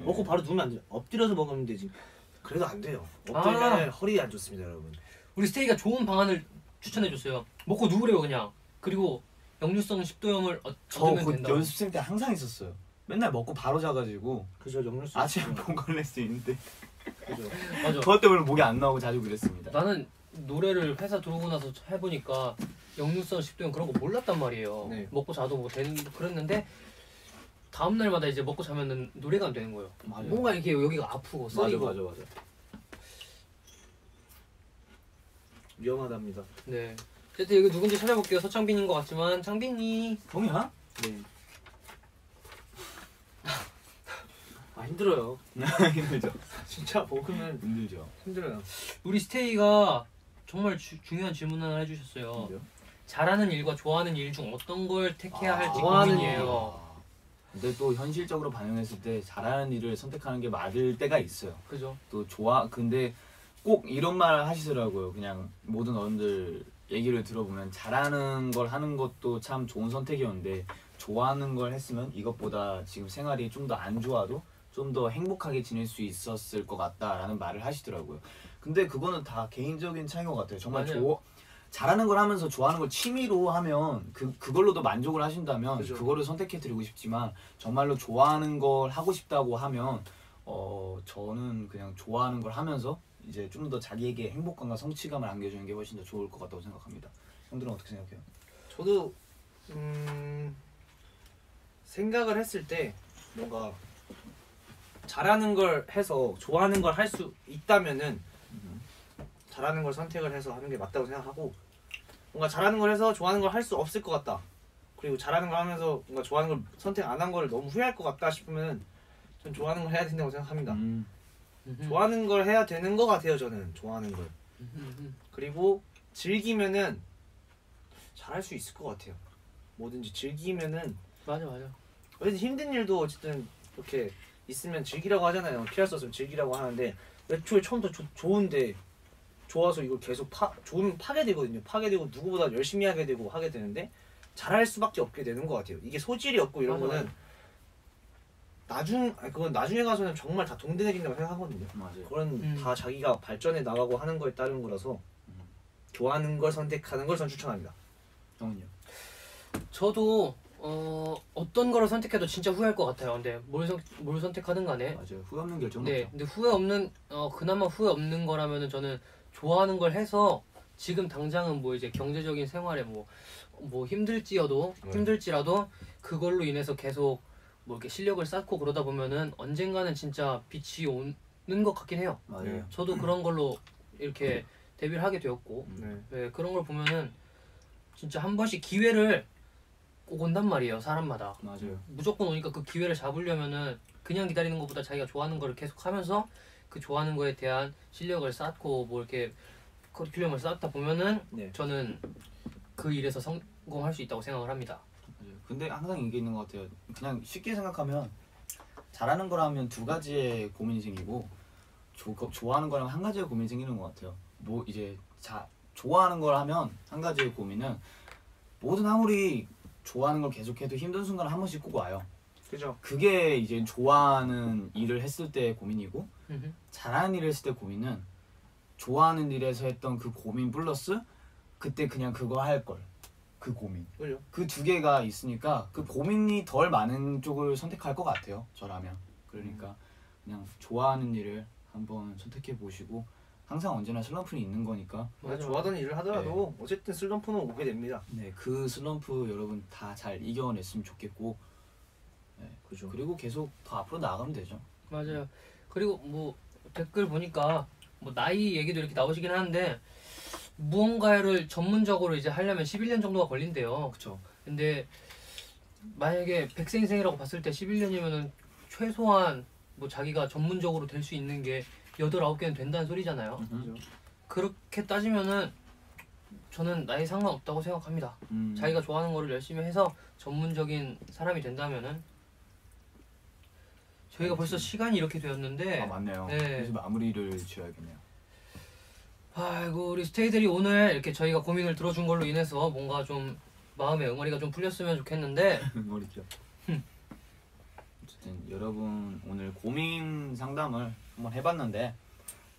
예. 먹고 바로 누우면 안 돼요. 엎드려서 먹으면 되지. 그래도 안 돼요. 엎드리면 아. 허리 안 좋습니다, 여러분. 우리 스테이가 좋은 방안을 추천해 줬어요. 먹고 누우래요 그냥. 그리고 역류성 식도염을 얻- 얻으면 저그 된다. 연습생 때 항상 있었어요. 맨날 먹고 바로 자가지고 그죠, 역류수. 아침에 못 걸릴 수 있는데 그죠. [laughs] 맞아. 그것 때문에 목이 안 나오고 자주 그랬습니다. 나는 노래를 회사 들어오고 나서 해보니까 역류성 식도염 그런 거 몰랐단 말이에요. 네. 먹고 자도 뭐 되는 그랬는데 다음 날마다 이제 먹고 자면은 노래가 안 되는 거예요. 맞아요. 뭔가 이렇게 여기가 아프고 맞아 쓰리고. 맞아 맞아. 위험하답니다. 네. 어쨌든 여기 누군지 찾아볼게요. 서창빈인 것 같지만 창빈이 형이야? 네. 아 힘들어요. [laughs] 힘들죠. 진짜 먹으면 힘들죠. 힘들어요. 우리 스테이가 정말 주- 중요한 질문 하나 해주셨어요. 힘들죠. 잘하는 일과 좋아하는 일 중 어떤 걸 택해야 아, 할지 좋아하는 고민이에요. 아, 근데 또 현실적으로 반영했을 때 잘하는 일을 선택하는 게 맞을 때가 있어요. 그죠? 또 좋아 근데 꼭 이런 말 하시더라고요. 그냥 모든 어른들 얘기를 들어보면 잘하는 걸 하는 것도 참 좋은 선택이었는데 좋아하는 걸 했으면 이것보다 지금 생활이 좀 더 안 좋아도 좀 더 행복하게 지낼 수 있었을 것 같다라는 말을 하시더라고요. 근데 그거는 다 개인적인 차이인 것 같아요. 정말. 좋아 잘하는 걸 하면서 좋아하는 걸 취미로 하면 그 그걸로도 만족을 하신다면 그죠. 그거를 선택해 드리고 싶지만 정말로 좋아하는 걸 하고 싶다고 하면 어 저는 그냥 좋아하는 걸 하면서 이제 좀 더 자기에게 행복감과 성취감을 안겨주는 게 훨씬 더 좋을 것 같다고 생각합니다. 형들은 어떻게 생각해요? 저도 음, 생각을 했을 때 뭔가 잘하는 걸 해서 좋아하는 걸 할 수 있다면은 잘하는 걸 선택을 해서 하는 게 맞다고 생각하고 뭔가 잘하는 걸 해서 좋아하는 걸 할 수 없을 것 같다. 그리고 잘하는 걸 하면서 뭔가 좋아하는 걸 선택 안 한 걸 너무 후회할 것 같다 싶으면 전 좋아하는 걸 해야 된다고 생각합니다. 음, 좋아하는 걸 해야 되는 것 같아요. 저는 좋아하는 걸. 음, 그리고 즐기면은 잘할 수 있을 것 같아요. 뭐든지 즐기면은 맞아 맞아. 어쨌든 힘든 일도 어쨌든 이렇게 있으면 즐기라고 하잖아요. 피할 수 없으면 즐기라고 하는데 애초에 처음부터 조- 좋은데 좋아서 이걸 계속 파 좋으면 파괴되거든요. 파괴되고 누구보다 열심히 하게 되고 하게 되는데 잘할 수밖에 없게 되는 것 같아요. 이게 소질이 없고 이런 맞아, 거는 나중 아니 그건 나중에 가서는 정말 다 동등해진다고 생각하거든요. 맞아요. 그건 음. 다 자기가 발전해 나가고 하는 거에 따른 거라서 음. 좋아하는 걸 선택하는 걸 전 추천합니다. 형은요? 저도 어, 어떤 거를 선택해도 진짜 후회할 것 같아요. 근데 뭘, 선, 뭘 선택하든 간에 맞아요. 후회 없는 결정은 네, 없죠. 근데 후회 없는 어 그나마 후회 없는 거라면은 저는 좋아하는 걸 해서 지금 당장은 뭐 이제 경제적인 생활에 뭐뭐 힘들지어도 네. 힘들지라도 그걸로 인해서 계속 뭐 이렇게 실력을 쌓고 그러다 보면은 언젠가는 진짜 빛이 오는 것 같긴 해요. 맞아요. 네. 저도 그런 걸로 이렇게 데뷔를 하게 되었고 음. 네. 네, 그런 걸 보면은 진짜 한 번씩 기회를 꼭 온단 말이에요 사람마다 맞아요. 무조건 오니까 그 기회를 잡으려면은 그냥 기다리는 것보다 자기가 좋아하는 거를 계속 하면서 그 좋아하는 거에 대한 실력을 쌓고 뭐 이렇게 커리큘럼을 쌓다 보면은 네. 저는 그 일에서 성공할 수 있다고 생각을 합니다. 맞아요. 근데 항상 이게 있는 것 같아요. 그냥 쉽게 생각하면 잘하는 거라면 두 가지의 고민이 생기고 조, 좋아하는 거라면 한 가지의 고민이 생기는 것 같아요. 뭐 이제 자 좋아하는 걸 하면 한 가지의 고민은 뭐든 아무리 좋아하는 걸 계속해도 힘든 순간 한 번씩 꼭 와요. 그죠? 그게 이제 좋아하는 일을 했을 때 고민이고 음흠. 잘하는 일을 했을 때 고민은 좋아하는 일에서 했던 그 고민 플러스 그때 그냥 그거 할 걸. 그 고민. 그죠? 그두 개가 있으니까 그 고민이 덜 많은 쪽을 선택할 것 같아요. 저라면. 그러니까 그냥 좋아하는 일을 한번 선택해 보시고 항상 언제나 슬럼프는 있는 거니까 내가 좋아하던 일을 하더라도 어쨌든 슬럼프는 오게 됩니다. 네, 그 슬럼프 여러분 다 잘 이겨냈으면 좋겠고 그죠? 그리고 계속 더 앞으로 나아가면 되죠. 맞아요. 그리고 뭐 댓글 보니까 뭐 나이 얘기도 이렇게 나오시긴 하는데 무언가를 전문적으로 이제 하려면 11년 정도가 걸린대요. 그렇죠. 근데 만약에 백생생이라고 봤을 때 11년이면은 최소한 뭐 자기가 전문적으로 될 수 있는 게 8, 9개는 된다는 소리잖아요. 그렇게 따지면은 저는 나이 상관없다고 생각합니다. 음, 자기가 좋아하는 거를 열심히 해서 전문적인 사람이 된다면은 저희가 벌써 시간이 이렇게 되었는데 아 맞네요. 네. 그래서 마무리를 지어야겠네요. 아이고 우리 스테이들이 오늘 이렇게 저희가 고민을 들어준 걸로 인해서 뭔가 좀 마음의 응어리가 좀 풀렸으면 좋겠는데 [laughs] 머리죠. 어쨌든 여러분 오늘 고민 상담을 한번 해봤는데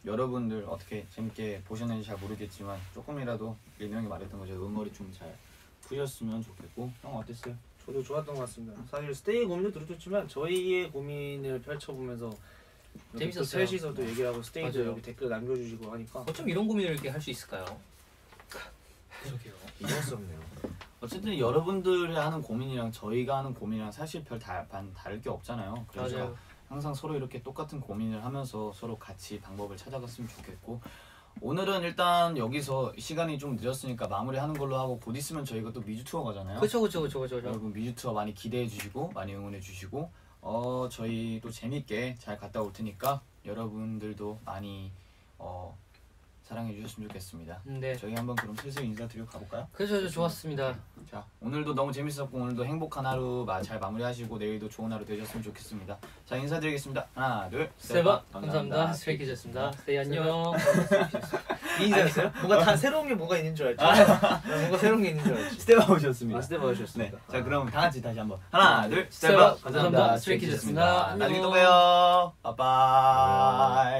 여러분들 어떻게 재밌게 보셨는지 잘 모르겠지만 조금이라도 형이 말했던 것처럼 음머리 좀 잘 푸셨으면 좋겠고 형 어땠어요? 저도 좋았던 것 같습니다. 사실 스테이 고민도 들어줬지만 저희의 고민을 펼쳐보면서 재밌었어요. 셋이서 또 얘기를 하고 스테이도 맞아요. 여기 댓글 남겨주시고 하니까 어쩜 이런 고민을 이렇게 할 수 있을까요? 그러게요. 이해할 수 없네요. 어쨌든 여러분들이 하는 고민이랑 저희가 하는 고민이랑 사실 별 다, 반 다를 게 없잖아요. 그래서 맞아요. 항상 서로 이렇게 똑같은 고민을 하면서 서로 같이 방법을 찾아갔으면 좋겠고 오늘은 일단 여기서 시간이 좀 늦었으니까 마무리하는 걸로 하고 곧 있으면 저희가 또 미주 투어 가잖아요. 그쵸 그쵸 그쵸 그쵸. 그쵸. 여러분 미주 투어 많이 기대해 주시고 많이 응원해 주시고 어 저희 또 재밌게 잘 갔다 올 테니까 여러분들도 많이 어 사랑해 주셨으면 좋겠습니다. 네. 저희 한번 그럼 슬슬 인사드리고 가볼까요? 그래서 저 좋았습니다. 자 오늘도 너무 재밌었고 오늘도 행복한 하루 마- 잘 마무리하시고 내일도 좋은 하루 되셨으면 좋겠습니다. 자 인사드리겠습니다. 하나 둘 세바 감사합니다. 스트레이키즈였습니다. 스테이 안녕. 이 [laughs] 인사였어요? 뭔가 다 새로운 게 뭐가 있는 줄 알지? 나 [laughs] 뭔가 새로운 게 있는 줄 알지? 스테바 오셨습니다. 아, 스테바 네. 오셨습니다. 자 그럼 다 같이 다시 한번 하나 둘 스테바 감사합니다. 스트레이키즈였습니다. 나중에 또 안녕. 봬요. 빠빠.